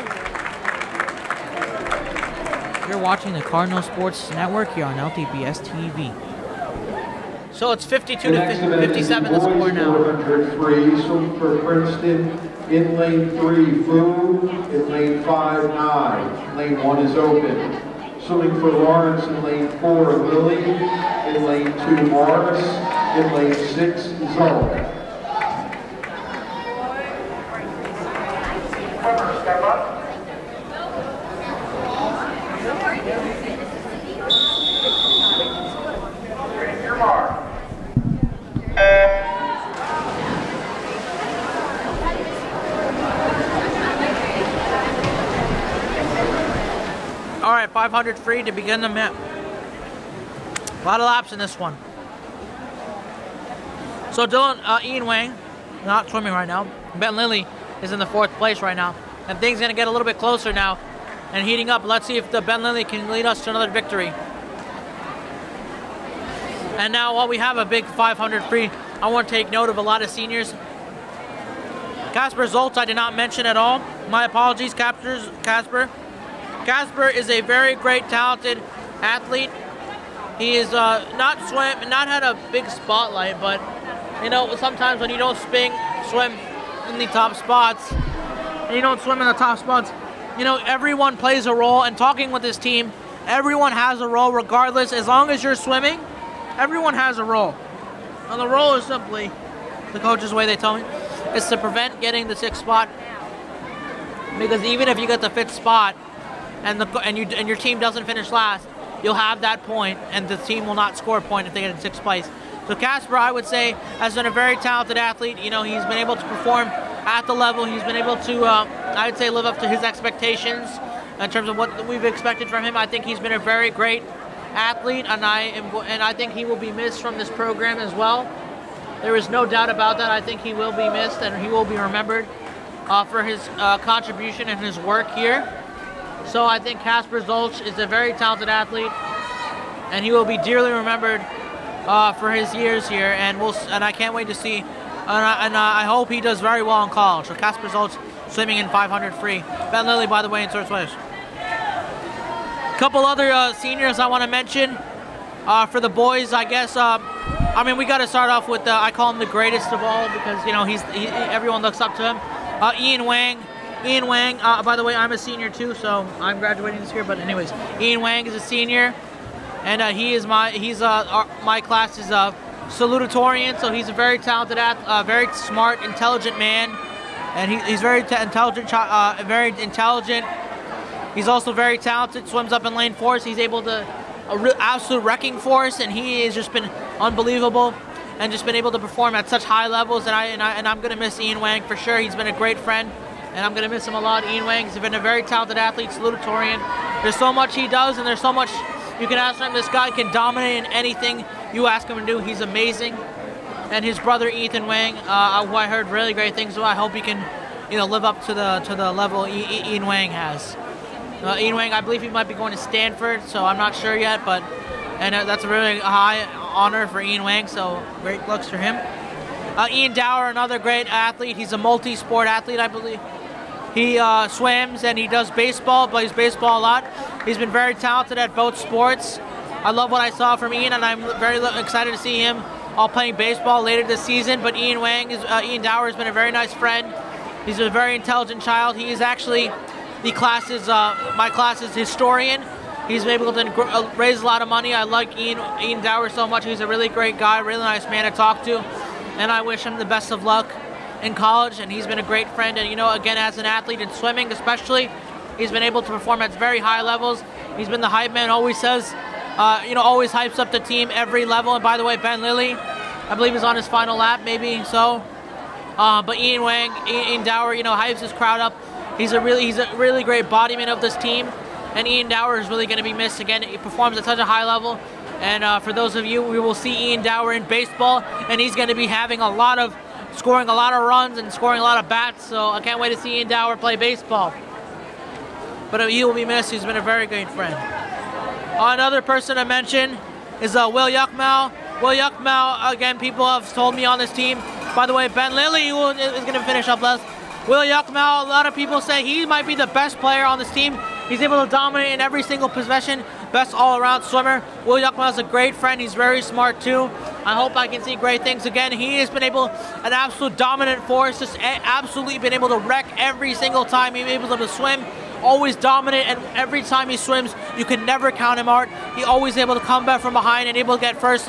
You're watching the Cardinal Sports Network here on LTPS TV. So it's 52 to 57 the score now. 403, so for Princeton in lane three, Fu. In lane five, nine. Lane one is open. Swimming for Lawrence in lane four, Lily. In lane two, Morris. In lane six, Zoe. 500 free to begin the map. A lot of laps in this one. So Dylan, uh, Ian Wang, not swimming right now. Ben Lilly is in the fourth place right now. And things gonna get a little bit closer now and heating up. Let's see if the Ben Lilly can lead us to another victory. And now while we have a big 500 free, I want to take note of a lot of seniors. Casper Zoltz I did not mention at all. My apologies, Casper. Casper is a very great, talented athlete. He is uh, not swim, not had a big spotlight, but you know sometimes when you don't spin, swim in the top spots, you don't swim in the top spots, you know, everyone plays a role, and talking with this team, everyone has a role regardless. As long as you're swimming, everyone has a role. And the role is simply, the coach's way they tell me, is to prevent getting the sixth spot. Because even if you get the fifth spot, and the and you and your team doesn't finish last, you'll have that point, and the team will not score a point if they get in sixth place. So Casper, I would say, has been a very talented athlete. You know, he's been able to perform at the level. He's been able to, uh, I would say, live up to his expectations in terms of what we've expected from him. I think he's been a very great athlete, and I am, and I think he will be missed from this program as well. There is no doubt about that. I think he will be missed, and he will be remembered uh, for his uh, contribution and his work here. So I think Casper Zolch is a very talented athlete, and he will be dearly remembered uh, for his years here, and we'll and I can't wait to see, and, I, and uh, I hope he does very well in college. So Casper Zolch swimming in 500 free. Ben Lilly, by the way, in third place. Couple other uh, seniors I want to mention uh, for the boys. I guess um, I mean we got to start off with I call him the greatest of all because you know he's he, everyone looks up to him. Uh, Ian Wang. Ian Wang, uh, by the way, I'm a senior too, so I'm graduating this year. But anyways, Ian Wang is a senior and uh, he is my he's uh, our, my class is a salutatorian, so he's a very talented, uh, very smart, intelligent man, and he, he's very intelligent, uh, very intelligent. He's also very talented. Swims up in lane four, he's able to a absolute wrecking force, and he has just been unbelievable. And just been able to perform at such high levels, and I and, I, and I'm gonna miss Ian Wang for sure. He's been a great friend, and I'm gonna miss him a lot. Ian Wang has been a very talented athlete, salutatorian. There's so much he does, and there's so much you can ask him. This guy can dominate in anything you ask him to do. He's amazing. And his brother Ethan Wang, uh, who I heard really great things about. I hope he can, you know, live up to the to the level Ian Wang has. Uh, Ian Wang, I believe he might be going to Stanford, so I'm not sure yet, but and uh, that's a really high honor for Ian Wang. So great looks for him. Uh, Ian Dower, another great athlete. He's a multi-sport athlete, I believe. He uh, swims and he does baseball, plays baseball a lot. He's been very talented at both sports. I love what I saw from Ian, and I'm very excited to see him all playing baseball later this season. But Ian Wang, is, uh, Ian Dower has been a very nice friend. He's a very intelligent child. He is actually the class's, uh, my class's historian. He's able to uh, raise a lot of money. I like Ian, Ian Dower so much. He's a really great guy, really nice man to talk to, and I wish him the best of luck in college, and he's been a great friend. And you know, again, as an athlete in swimming, especially, he's been able to perform at very high levels. He's been the hype man. Always says, uh, you know, always hypes up the team every level. And by the way, Ben Lilly, I believe, is on his final lap, maybe so. Uh, but Ian Wang, Ian Dower, you know, hypes his crowd up. He's a really, he's a really great bodyman of this team. And Ian Dower is really going to be missed again. He performs at such a high level. And uh, for those of you, we will see Ian Dower in baseball, and he's going to be having a lot of scoring a lot of runs and scoring a lot of bats. So I can't wait to see Ian Dower play baseball. But he will be missed. He's been a very great friend. Another person to mention is uh, Will Yuckmau. Will Yuckmau, again, people have told me on this team. By the way, Ben Lilly is going to finish up last. Will Yuckmau, a lot of people say he might be the best player on this team. He's able to dominate in every single possession. Best all-around swimmer. Will Yuckmau is a great friend. He's very smart too. I hope I can see great things again. He has been able, an absolute dominant force, just absolutely been able to wreck every single time he's able to swim. Always dominant, and every time he swims, you can never count him out. He always able to come back from behind and able to get first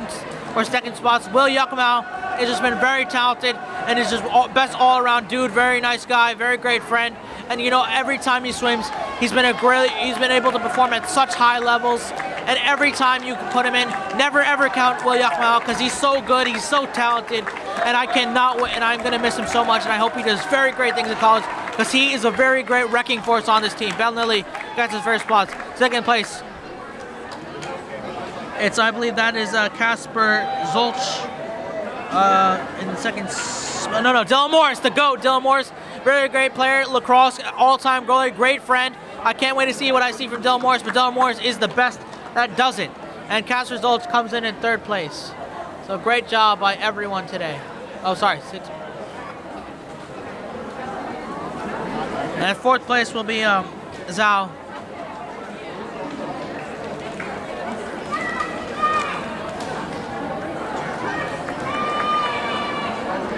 or second spots. Will Yuckmau has just been very talented and is just all, best all-around dude. Very nice guy, very great friend. And you know, every time he swims, he's been a great, he's been able to perform at such high levels. And every time you put him in, never ever count Will Yuckmau because he's so good, he's so talented, and I cannot wait, and I'm gonna miss him so much. And I hope he does very great things in college because he is a very great wrecking force on this team. Ben Lilly gets his first spot, second place. It's I believe that is uh, Casper Zolch uh, in the second. No, no, Dylan Morris, the GOAT. Dylan Morris, very great player, lacrosse, all-time goalie, great friend. I can't wait to see what I see from Dylan Morris, but Dylan Morris is the best that does it. And Casper Zolch comes in in third place. So great job by everyone today. Oh, sorry, six. And fourth place will be um, Zhao.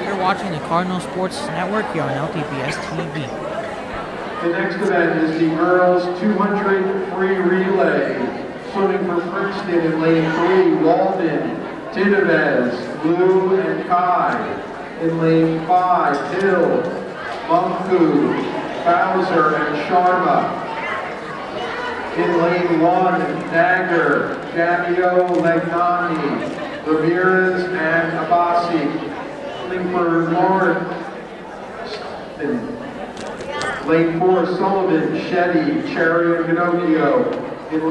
You're watching the Cardinal Sports Network here on LTPS TV. The next event is the girls 200 free relay. Swimming for Princeton in lane three, Walden, Tinevez, Lou, and Kai. In lane five, Hill, Munku, Bowser, and Sharma. In lane one, Dagger, Jamio, Legnani, Ramirez, and Abasi. Lane four, Sullivan, Shetty, Cherry, Pinocchio. In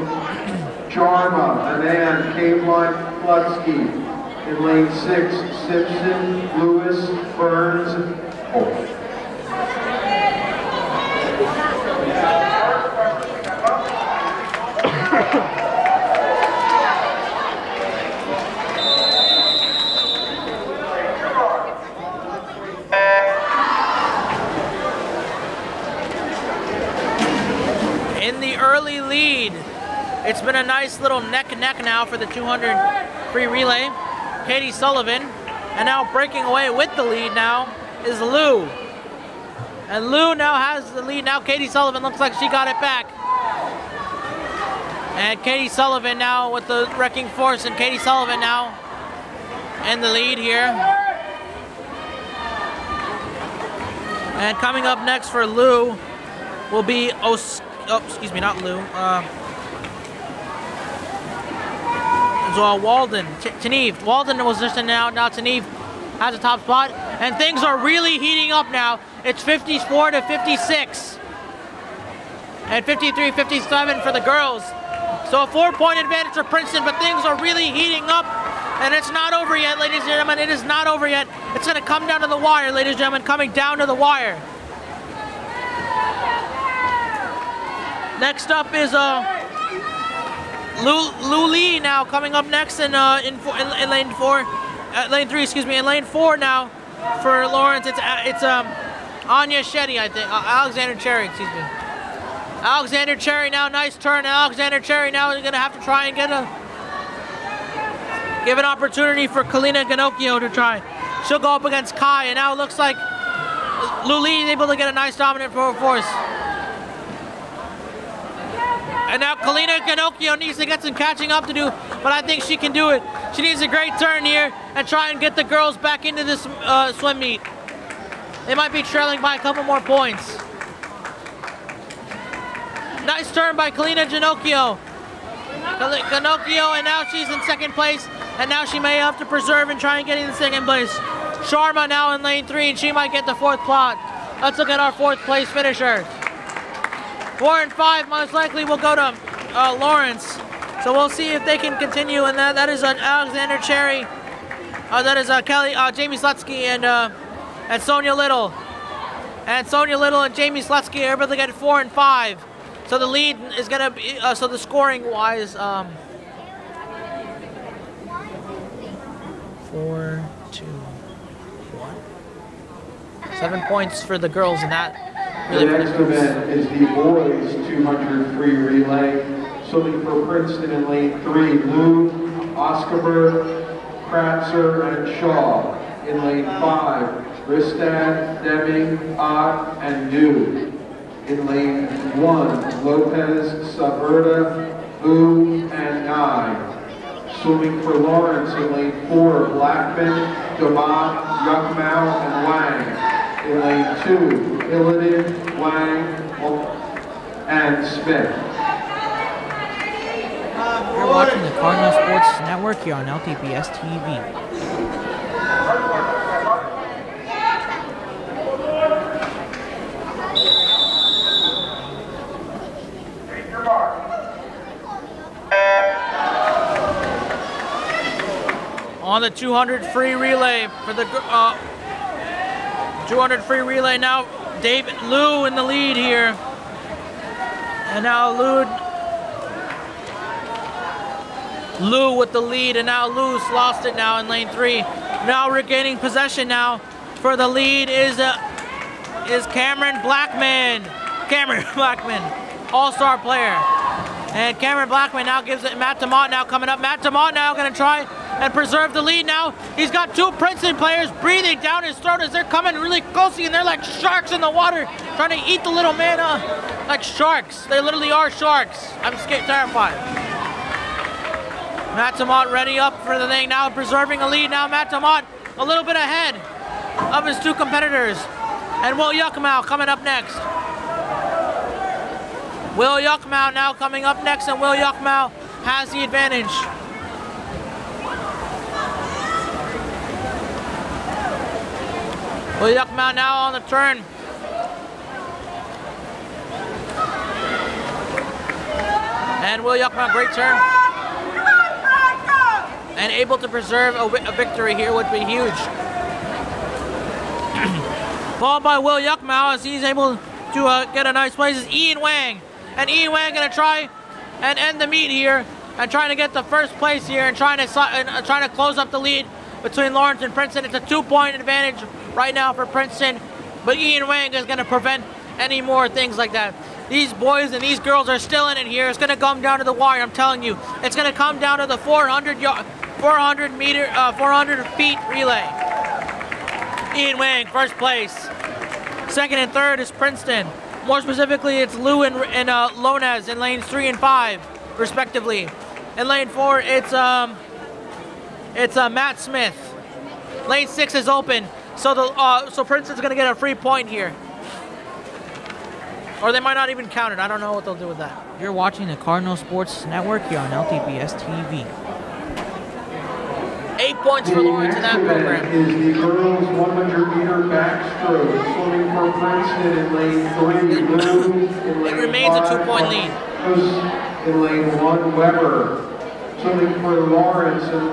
Jarma, Anand, Caveline, Klutsky. In lane six, Simpson, Lewis, Burns, Holt. in the early lead. It's been a nice little neck and neck now for the 200 free relay. Katie Sullivan, and now breaking away with the lead now is Lou. And Lou now has the lead. Now Katie Sullivan looks like she got it back. And Katie Sullivan now with the wrecking force, and Katie Sullivan now in the lead here. And coming up next for Lou will be Os oh, excuse me, not Lou. Uh, so uh, Walden, T-. Walden was just now. Now Taneve has a top spot, and things are really heating up now. It's 54 to 56, and 53, 57 for the girls. So a four-point advantage for Princeton, but things are really heating up, and it's not over yet, ladies and gentlemen. It is not over yet. It's going to come down to the wire, ladies and gentlemen, coming down to the wire. Next up is uh, Lu, Lu Lee now coming up next in uh, in, four, in, in lane four, uh, lane three, excuse me, in lane four now for Lawrence. It's uh, it's um Anya Shetty, I think, uh, Alexander Cherry, excuse me. Alexander Cherry now, nice turn. Alexander Cherry now is gonna have to try and get a give an opportunity for Kalina Ganocchio to try. She'll go up against Kai, and now it looks like Luli is able to get a nice dominant forward force. And now Kalina Ganocchio needs to get some catching up to do, but I think she can do it. She needs a great turn here and try and get the girls back into this uh, swim meet. They might be trailing by a couple more points. Nice turn by Kalina Ganocchio. Ganocchio, and now she's in second place, and now she may have to preserve and try and get in second place. Sharma now in lane three, and she might get the fourth plot. Let's look at our fourth place finisher. Four and five most likely will go to uh, Lawrence. So we'll see if they can continue. And that, that is uh, Alexander Cherry. Uh, that is uh, Kelly, uh, Jamie Slutsky and uh, and Sonia Little. And Sonia Little and Jamie Slutsky are able to get four and five. So the lead is gonna be. Uh, so the scoring wise, um, four, two, one. Seven points for the girls in that. The next event is the boys 200 free relay. Swimming for Princeton in lane three, Lou, Oscarberg, Kratzer, and Shaw. In lane five, Ristad, Deming, Ott, and New. In lane one, Lopez, Saberta, Boo, and Nye. Swimming for Lawrence in lane four, Blackman, Damat, Yuckmouth, and Wang. In lane two, Illidan, Wang, and Smith. You're watching the Cardinal Sports Network here on LTPS TV. On the 200 free relay for the uh, 200 free relay now, David Lou in the lead here. And now Lou Lou with the lead, and now Lou's lost it now in lane three. Now regaining possession now for the lead is uh, is Cameron Blackman. Cameron (laughs) Blackman, all-star player. And Cameron Blackman now gives it Matt Demott now coming up. Matt Demott now gonna try and preserve the lead now. He's got two Princeton players breathing down his throat as they're coming really closely and they're like sharks in the water trying to eat the little man uh, like sharks. They literally are sharks. I'm scared, terrified. Matt Demott ready up for the thing now, preserving a lead now. Matt Demott a little bit ahead of his two competitors. And Will Yuckmouth coming up next. Will Yuckmouth now coming up next, and Will Yuckmouth has the advantage. Will Yuckmouth now on the turn. And Will Yuckmouth, great turn. And able to preserve a, a victory here would be huge. (clears throat) Followed by Will Yuckmouth as he's able to uh, get a nice place is Ian Wang. And Ian Wang gonna try and end the meet here and trying to get the first place here and trying to and, uh, trying to close up the lead between Lawrence and Princeton. It's a two-point advantage right now for Princeton, but Ian Wang is gonna prevent any more things like that. These boys and these girls are still in it here. It's gonna come down to the wire. I'm telling you, it's gonna come down to the 400 yard, 400 meter, uh, 400 feet relay. Ian Wang, first place. Second and third is Princeton. More specifically, it's Lou and, and uh, Lonez in lanes three and five, respectively. In lane four, it's um, it's uh, Matt Smith. Lane six is open, so the uh, so Princeton's gonna get a free point here, or they might not even count it. I don't know what they'll do with that. You're watching the Cardinal Sports Network here on LTPS TV. Eight points for The Lawrence in next that program. is the girls 100 meter backstroke. Swimming for Princeton in lane three, in lane It remains a two-point lead. In lane one, Weber. Swimming for Lawrence in,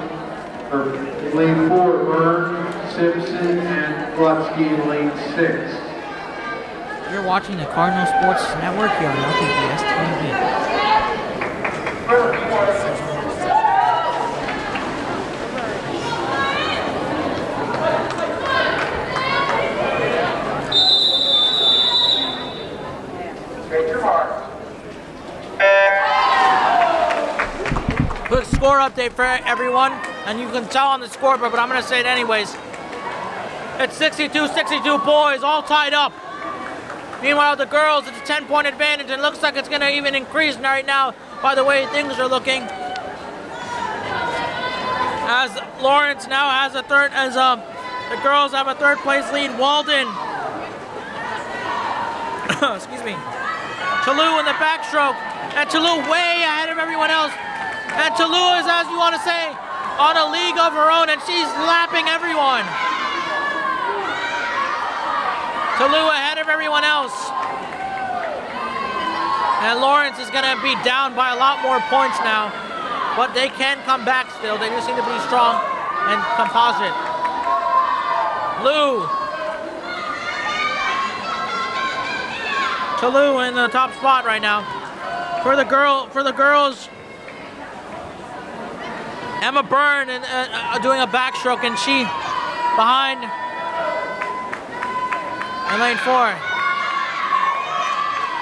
or in lane four, Byrne, Simpson, and Glutsky in lane six. You're watching the Cardinal Sports Network here on LTPS TV. Score update for everyone, and you can tell on the scoreboard, but I'm going to say it anyways. It's 62-62 boys, all tied up. Meanwhile, the girls, it's a 10-point advantage, and it looks like it's going to even increase right now by the way things are looking. As Lawrence now has a third, as um, the girls have a third place lead. Walden, (coughs) excuse me, Toulouse in the backstroke, and Toulouse way ahead of everyone else. And Toulouse is, as you want to say, on a league of her own, and she's lapping everyone. Toulouse ahead of everyone else. And Lawrence is going to be down by a lot more points now. But they can come back still. They just seem to be strong and composite. Lou. Toulouse in the top spot right now. For the girl, for the girls, Emma Byrne and, uh, uh, doing a backstroke, and she behind in lane four.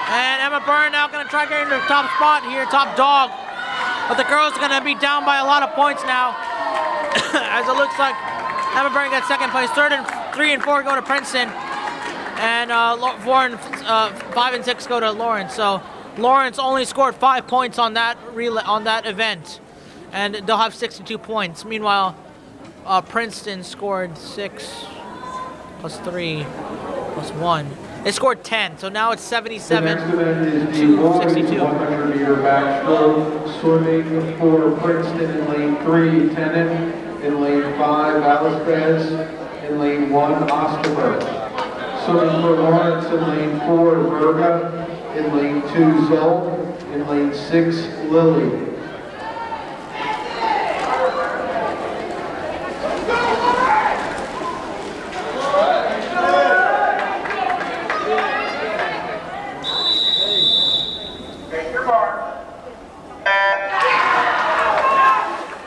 And Emma Byrne now going to try to the top spot here, top dog. But the girls are going to be down by a lot of points now, (coughs) as it looks like Emma Byrne got second place. Third and three and four go to Princeton, and uh, four and uh, five and six go to Lawrence. So Lawrence only scored five points on that relay, on that event, and they'll have 62 points. Meanwhile, uh, Princeton scored six plus three plus one. They scored 10, so now it's The 77 next event is the to 62. 100 meter backstroke. Swimming for Princeton in lane three, Tennant. In lane five, Velasquez. In lane one, Osterberg. Swimming for Lawrence in lane four, Verga. In lane two, Zoll. In lane six, Lilly.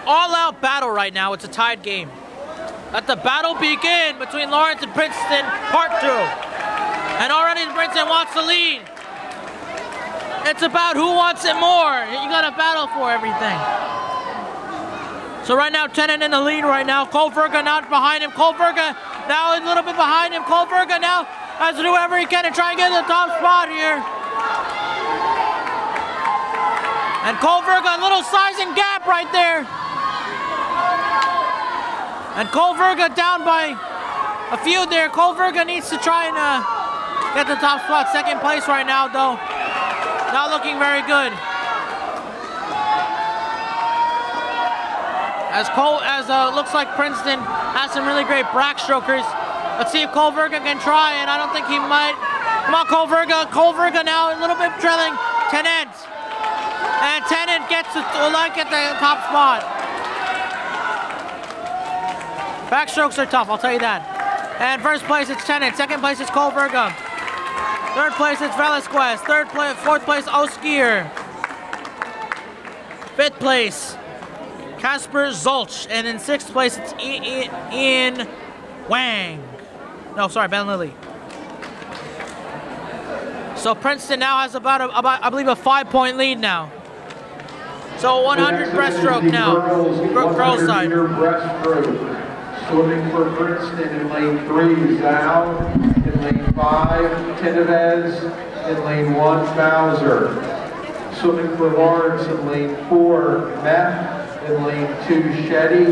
all out battle right now. It's a tied game. Let the battle begin between Lawrence and Princeton, part two. And already Princeton wants the lead. It's about who wants it more. You got to battle for everything. So right now, Tennant in the lead right now. Cole Verga not behind him. Cole Verga now a little bit behind him. Cole now has to do whatever he can to try and get to the top spot here. And Cole Verga, a little sizing gap right there. And Cole Verga down by a few there. Cole Verga needs to try and uh, get the top spot. Second place right now, though. Not looking very good. As Cole, as uh, looks like Princeton has some really great backstrokers. Let's see if Cole Verga can try, and I don't think he might. Come on. Cole Verga now a little bit trailing Tennant. And Tennant gets to like at the top spot. Backstrokes are tough, I'll tell you that. And first place it's Tennant. Second place it's Verga. Third place it's Velasquez. Third place, fourth place Oskier. Fifth place Casper Zolch. And in sixth place, it's Ian Wang. No, sorry, Ben Lilly. So Princeton now has about, a, about I believe, a five-point lead now. So 100 breaststroke now. Girls side. Breaststroke. Swimming for Princeton in lane three, Zhao. In lane five, Tenevez. In lane one, Bowser. Swimming for Lawrence in lane four, Meth in lane two, Shetty,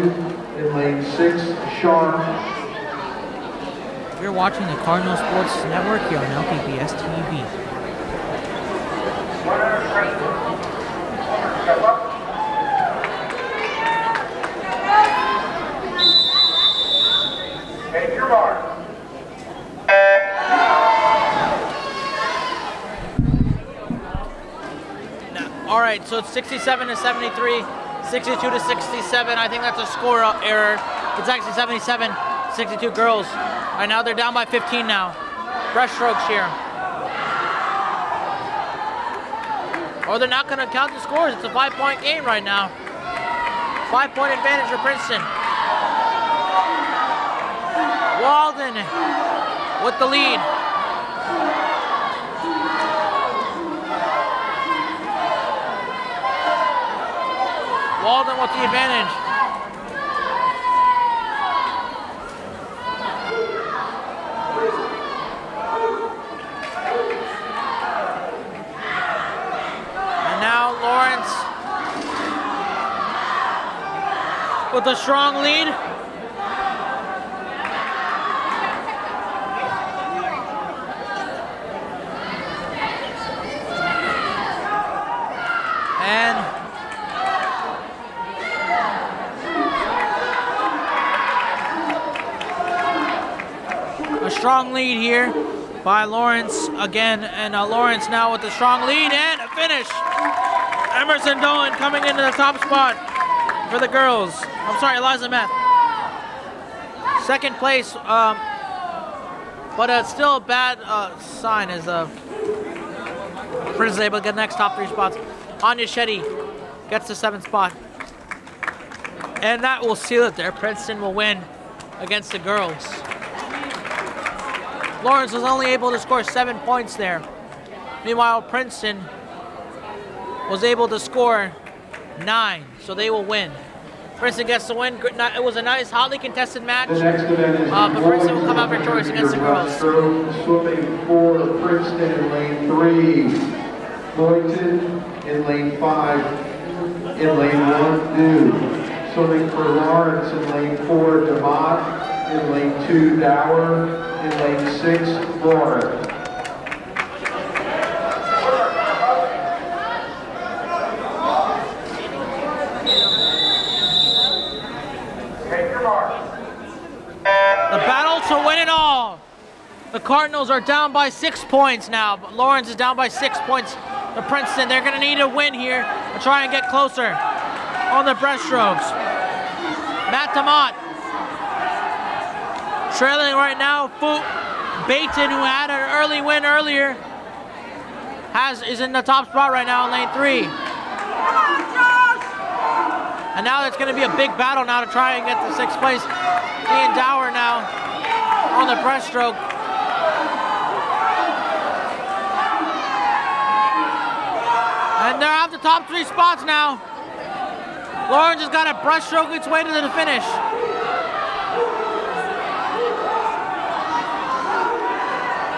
in lane six, Sharp. You're watching the Cardinal Sports Network here on LTPS TV. All right, so it's 67 to 73. 62 to 67. I think that's a score error. It's actually 77, 62 girls. Right now they're down by 15 now. Breaststrokes here. Or they're not going to count the scores. It's a five-point game right now. Five-point advantage for Princeton. Walden with the lead. Walden with the advantage. And now Lawrence with a strong lead. And a strong lead here by Lawrence again, and uh, Lawrence now with a strong lead and a finish. Emerson Dalton coming into the top spot for the girls. I'm sorry, Eliza Meth. Second place, um, but uh, still a bad uh, sign as uh, Prince is able to get next top three spots. Anya Shetty gets the seventh spot. And that will seal it there. Princeton will win against the girls. Lawrence was only able to score seven points there. Meanwhile, Princeton was able to score nine, so they will win. Princeton gets the win. It was a nice, hotly contested match. The next event is Uh, but Princeton will come out victorious against the girls. Swimming for Princeton in lane three. Boynton in lane five. In lane one, Dew. Swimming for Lawrence in lane four, Demott. In lane two, Dower. In lane six. The battle to win it all. The Cardinals are down by six points now. But Lawrence is down by six points The Princeton. They're going to need a win here to try and get closer on the breaststrokes. Matt Demott trailing right now. Fu Baton, who had an early win earlier, has is in the top spot right now in lane three. And now it's going to be a big battle now to try and get the sixth place. Ian Dower now on the breaststroke. And they're out the top three spots now. Lawrence has got to brushstroke its way to the finish.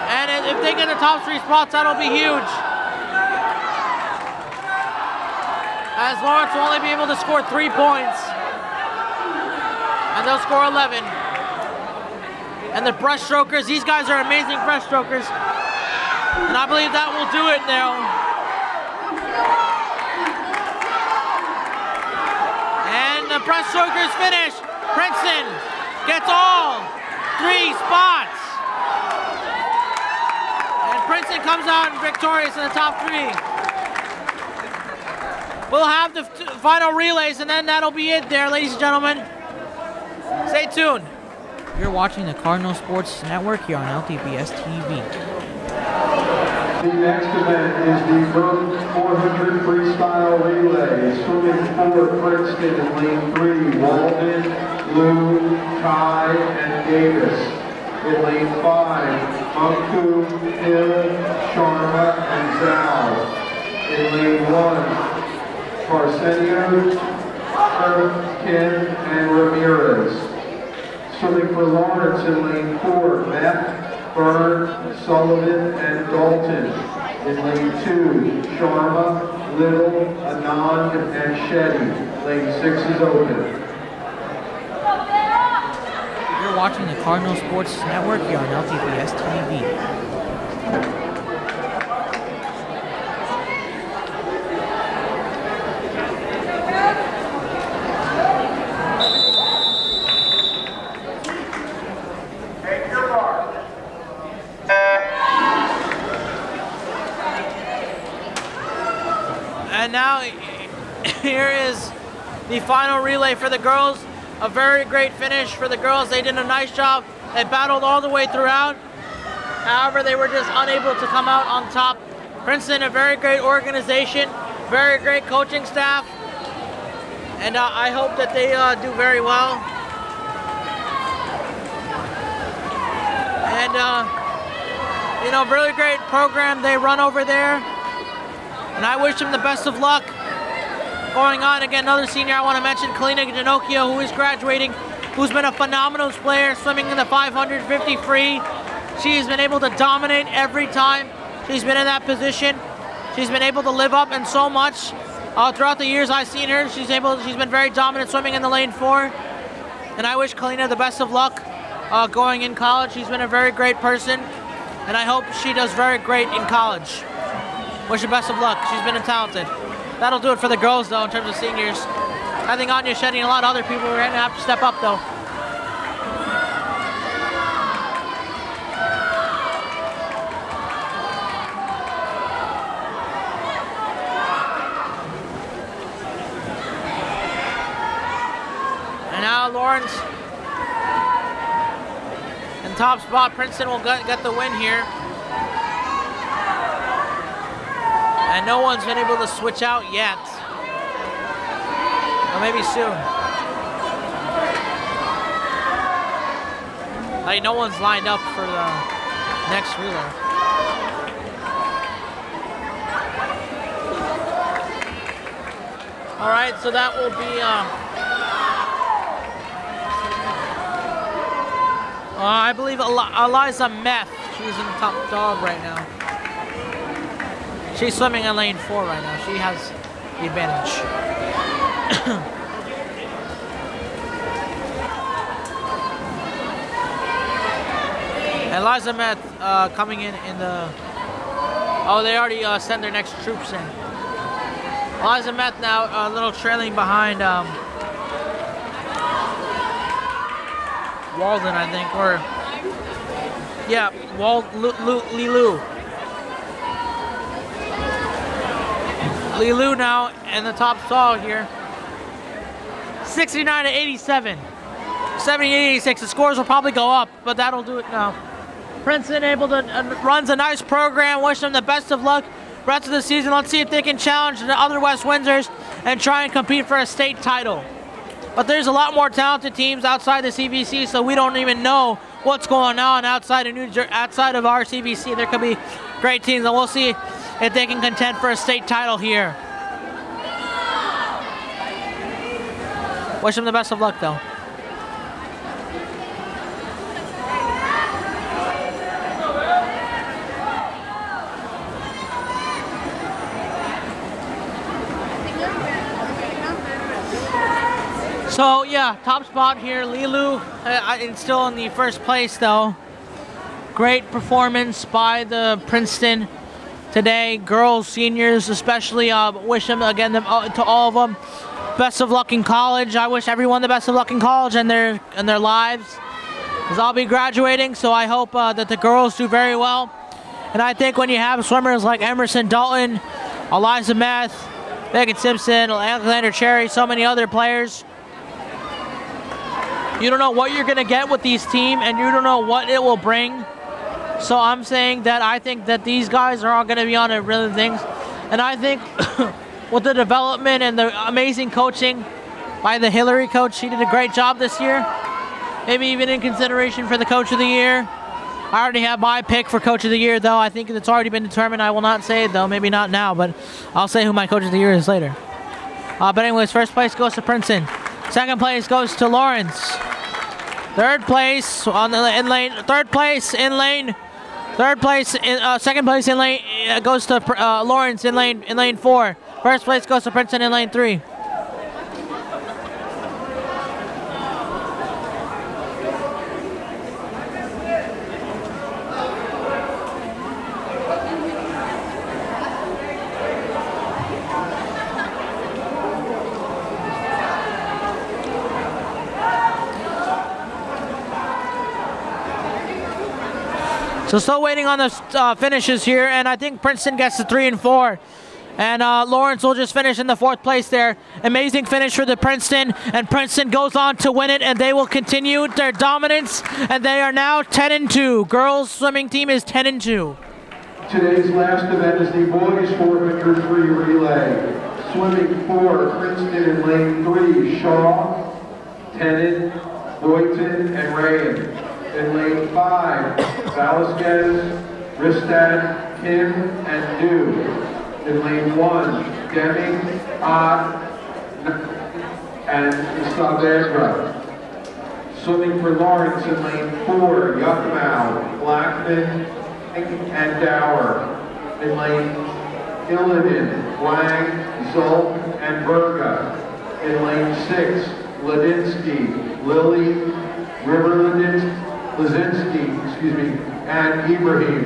And if they get the top three spots, that'll be huge. As Lawrence will only be able to score three points. And they'll score 11. And the breaststrokers, these guys are amazing breaststrokers. And I believe that will do it now. And the breaststrokers finish. Princeton gets all three spots. And Princeton comes out victorious in the top three. We'll have the final relays and then that'll be it there, ladies and gentlemen. Stay tuned. You're watching the Cardinal Sports Network here on LTPS TV. The next event is the Vert 400 Freestyle Relay. Swimming for Princeton in lane three, Walden, Lou, Kai, and Davis. In lane five, Munku, Hill, Sharma, and Zhao. In lane one, Parsenio, Earth, Kim, and Ramirez. Swimming for Lawrence in lane four, Matt, Byrne, Sullivan, and Dalton. In lane two, Sharma, Little, Anand, and Shetty. Lane six is open. Watching the Cardinal Sports Network here on LTPS TV. And now (laughs) here is the final relay for the girls. A very great finish for the girls. They did a nice job. They battled all the way throughout. However, they were just unable to come out on top. Princeton, a very great organization, very great coaching staff. And uh, I hope that they uh, do very well. And, uh, you know, really great program they run over there. And I wish them the best of luck going on. Again, another senior I want to mention, Kalina Ginocchio, who is graduating, who's been a phenomenal player, swimming in the 550 free. She's been able to dominate every time she's been in that position. She's been able to live up and so much. Uh, throughout the years I've seen her, she's able. She's been very dominant swimming in the lane four. And I wish Kalina the best of luck uh, going in college. She's been a very great person, and I hope she does very great in college. Wish her best of luck. She's been a talented. That'll do it for the girls, though, in terms of seniors. I think Anya Shetty and a lot of other people are going to have to step up, though. And now Lawrence in top spot. Princeton will get, get the win here. And no one's been able to switch out yet. Or maybe soon. Like no one's lined up for the next relay. All right, so that will be. Uh, uh, I believe Eli- Eliza Meth. She's in top dog right now. She's swimming in lane four right now. She has the advantage. (coughs) Eliza Meth uh, coming in in the. Oh, they already uh, sent their next troops in. Eliza Meth now a little trailing behind um, Walden, I think, or yeah, Wal Lu, Lu, Lilu. Lilu now in the top stall here. 69 to 87. 78 86. The scores will probably go up, but that'll do it now. Princeton able to uh, runs a nice program. Wish them the best of luck rest of the season. Let's see if they can challenge the other West Windsors and try and compete for a state title. But there's a lot more talented teams outside the CVC, so we don't even know what's going on outside of New Jer- outside of our CVC. There could be great teams, and we'll see if they can contend for a state title here. Wish them the best of luck, though. So yeah, top spot here, Lilu. Uh, still in the first place though. Great performance by the Princeton today. Girls, seniors, especially. Uh, wish them again them, uh, to all of them. Best of luck in college. I wish everyone the best of luck in college and their and their lives. Because I'll be graduating, so I hope uh, that the girls do very well. And I think when you have swimmers like Emerson Dalton, Eliza Meth, Megan Simpson, Alexander Cherry, so many other players, you don't know what you're going to get with these team, and you don't know what it will bring. So I'm saying that I think that these guys are all going to be on a really things, and I think (coughs) with the development and the amazing coaching by the Hillary coach, she did a great job this year. Maybe even in consideration for the coach of the year. I already have my pick for coach of the year, though. I think it's already been determined. I will not say it, though. Maybe not now, but I'll say who my coach of the year is later. Uh, but anyways, first place goes to Princeton. Second place goes to Lawrence. Third place on the in lane. Third place in lane. Third place in uh, second place in lane uh, goes to uh, Lawrence in lane in lane four. First place goes to Princeton in lane three. So still waiting on the uh, finishes here, and I think Princeton gets the three and four. And uh, Lawrence will just finish in the fourth place there. Amazing finish for the Princeton, and Princeton goes on to win it, and they will continue their dominance, and they are now 10 and 2. Girls swimming team is 10 and 2. Today's last event is the boys 400 free relay. Swimming four, Princeton in lane three, Shaw, Tennant, Boynton, and Rayan. In lane five, Velasquez, Ristad, Kim, and Dew. In lane one, Deming, Odd, and Saavedra. Swimming for Lawrence in lane four, Yakimau, Blackman, and Dower. In lane Illidan, Wang, Zulk, and Verga. In lane six, Ladinsky, Lilly, River Ladinsky, Lazinski, excuse me, and Ibrahim.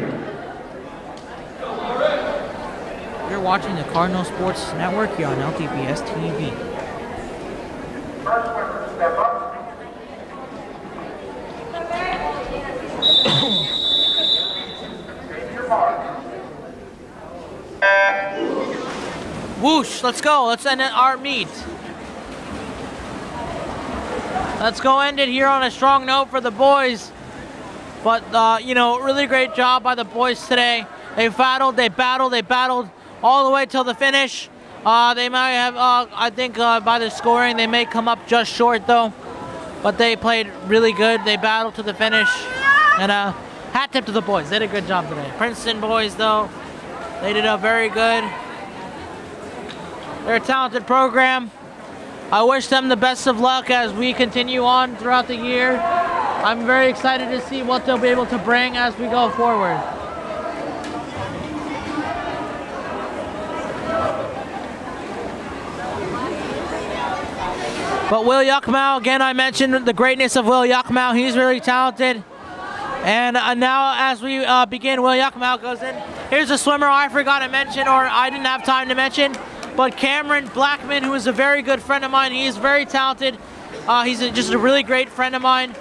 You're watching the Cardinal Sports Network here on LTPS TV. (coughs) Whoosh, let's go. Let's end our meet. Let's go end it here on a strong note for the boys. But, uh, you know, really great job by the boys today. They battled, they battled, they battled all the way till the finish. Uh, they might have, uh, I think uh, by the scoring, they may come up just short though. But they played really good. They battled to the finish. And uh, hat tip to the boys. They did a good job today. Princeton boys though, they did a very good. They're a talented program. I wish them the best of luck as we continue on throughout the year. I'm very excited to see what they'll be able to bring as we go forward. But Will Yuckmau, again, I mentioned the greatness of Will Yuckmau. He's really talented. And uh, now, as we uh, begin, Will Yuckmau goes in. Here's a swimmer I forgot to mention, or I didn't have time to mention. But Cameron Blackman, who is a very good friend of mine, he is very talented. Uh, he's a, just a really great friend of mine.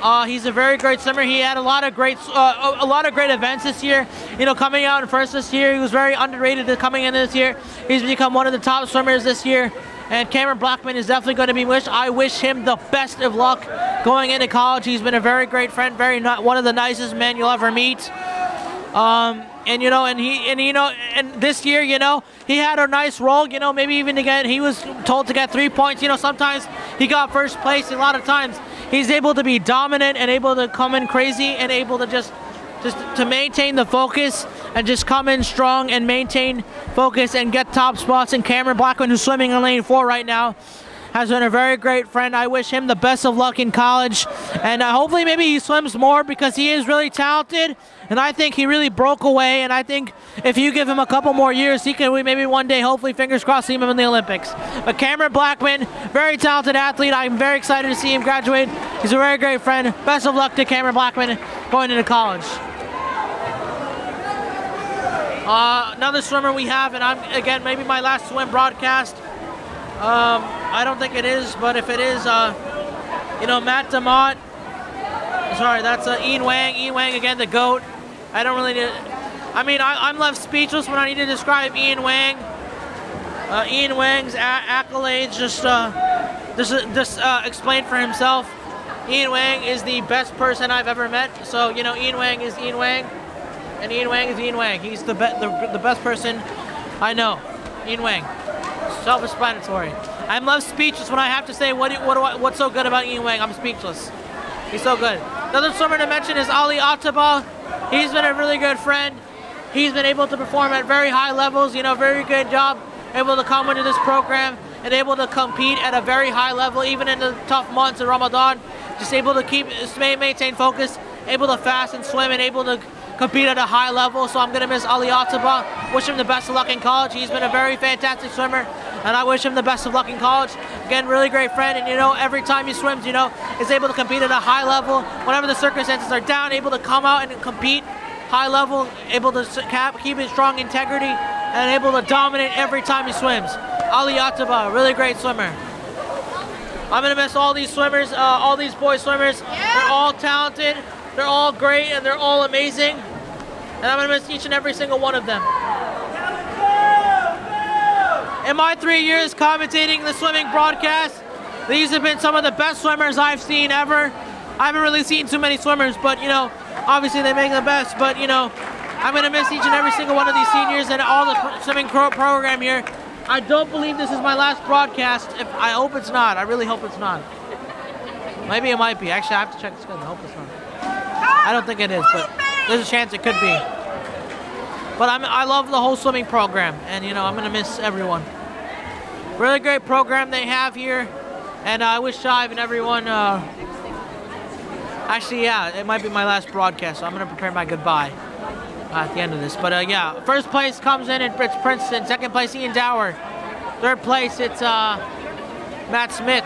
Uh, he's a very great swimmer. He had a lot of great, uh, a lot of great events this year. You know, coming out in first this year, he was very underrated coming in this year. He's become one of the top swimmers this year. And Cameron Blackman is definitely going to be wished. I wish him the best of luck going into college. He's been a very great friend, very one of the nicest men you'll ever meet. Um, and you know, and he, and you know, and this year, you know, he had a nice role. You know, maybe even get, he was told to get three points. You know, sometimes he got first place. A lot of times, he's able to be dominant and able to come in crazy and able to just, just to maintain the focus and just come in strong and maintain focus and get top spots. And Cameron Blackman, who's swimming in lane four right now, has been a very great friend. I wish him the best of luck in college, and uh, hopefully maybe he swims more because he is really talented, and I think he really broke away. And I think if you give him a couple more years, he can maybe one day, hopefully, fingers crossed, see him in the Olympics. But Cameron Blackman, very talented athlete. I'm very excited to see him graduate. He's a very great friend. Best of luck to Cameron Blackman going into college. Uh, another swimmer we have, and I'm again maybe my last swim broadcast. Um, I don't think it is, but if it is, uh, you know, Matt Demott. Sorry, that's uh, Ian Wang. Ian Wang again, the goat. I don't really. Need, I mean, I, am left speechless when I need to describe Ian Wang. Uh, Ian Wang's accolades just uh, just just uh, explain for himself. Ian Wang is the best person I've ever met. So you know, Ian Wang is Ian Wang and Ian Wang is Ian Wang. He's the, be- the, the best person I know. Ian Wang. Self-explanatory. I'm left speechless when I have to say what, what I, what's so good about Ian Wang. I'm speechless. He's so good. Another swimmer to mention is Ali Ataba. He's been a really good friend. He's been able to perform at very high levels. You know, very good job. Able to come into this program and able to compete at a very high level, even in the tough months of Ramadan. Just able to keep maintain focus, able to fast and swim, and able to compete at a high level, so I'm going to miss Ali Ataba. Wish him the best of luck in college. He's been a very fantastic swimmer, and I wish him the best of luck in college. Again, really great friend, and you know, every time he swims, you know, is able to compete at a high level. Whenever the circumstances are down, able to come out and compete high level, able to keep his strong integrity, and able to dominate every time he swims. Ali Ataba, really great swimmer. I'm gonna miss all these swimmers, uh, all these boy swimmers. Yeah. They're all talented, they're all great, and they're all amazing and I'm going to miss each and every single one of them. In my three years commentating the swimming broadcast, these have been some of the best swimmers I've seen ever. I haven't really seen too many swimmers, but you know, obviously they make the best. But you know, I'm gonna miss each and every single one of these seniors and all the swimming pro program here. I don't believe this is my last broadcast. If I hope it's not. I really hope it's not. Maybe it might be. Actually, I have to check the schedule. I hope it's not. I don't think it is, but there's a chance it could be. But I'm, I love the whole swimming program, and you know I'm gonna miss everyone. Really great program they have here, and uh, I wish Shive and everyone. Uh, actually, yeah, it might be my last broadcast, so I'm gonna prepare my goodbye uh, at the end of this. But uh, yeah, first place comes in, and it's Princeton. Second place, Ian Dower. Third place, it's uh, Matt Smith.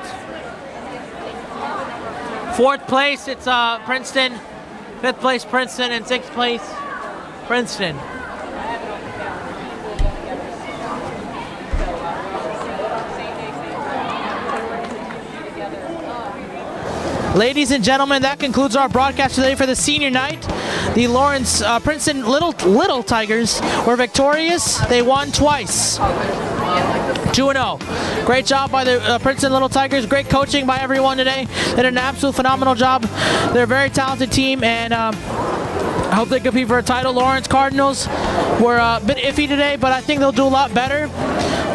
Fourth place, it's uh, Princeton. Fifth place, Princeton, and sixth place, Princeton. Ladies and gentlemen, that concludes our broadcast today for the senior night. The Lawrence uh, Princeton Little Little Tigers were victorious. They won twice. 2 0. Great job by the uh, Princeton Little Tigers. Great coaching by everyone today. They did an absolute phenomenal job. They're a very talented team, and um, I hope they compete for a title. Lawrence Cardinals were a bit iffy today, but I think they'll do a lot better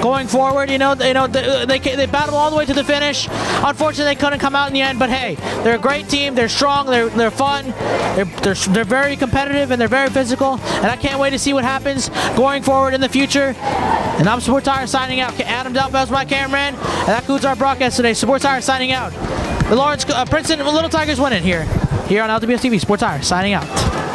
going forward. You know, you know they, they, they battled all the way to the finish. Unfortunately, they couldn't come out in the end. But hey, they're a great team. They're strong. They're they're fun. They're they're, they're very competitive and they're very physical. And I can't wait to see what happens going forward in the future. And I'm Support Tire signing out. Adam Delpez, my cameraman, and that concludes our broadcast today. Support Tire signing out. The Lawrence uh, Princeton Little Tigers winning here here on LTPS TV. Sports Tire signing out.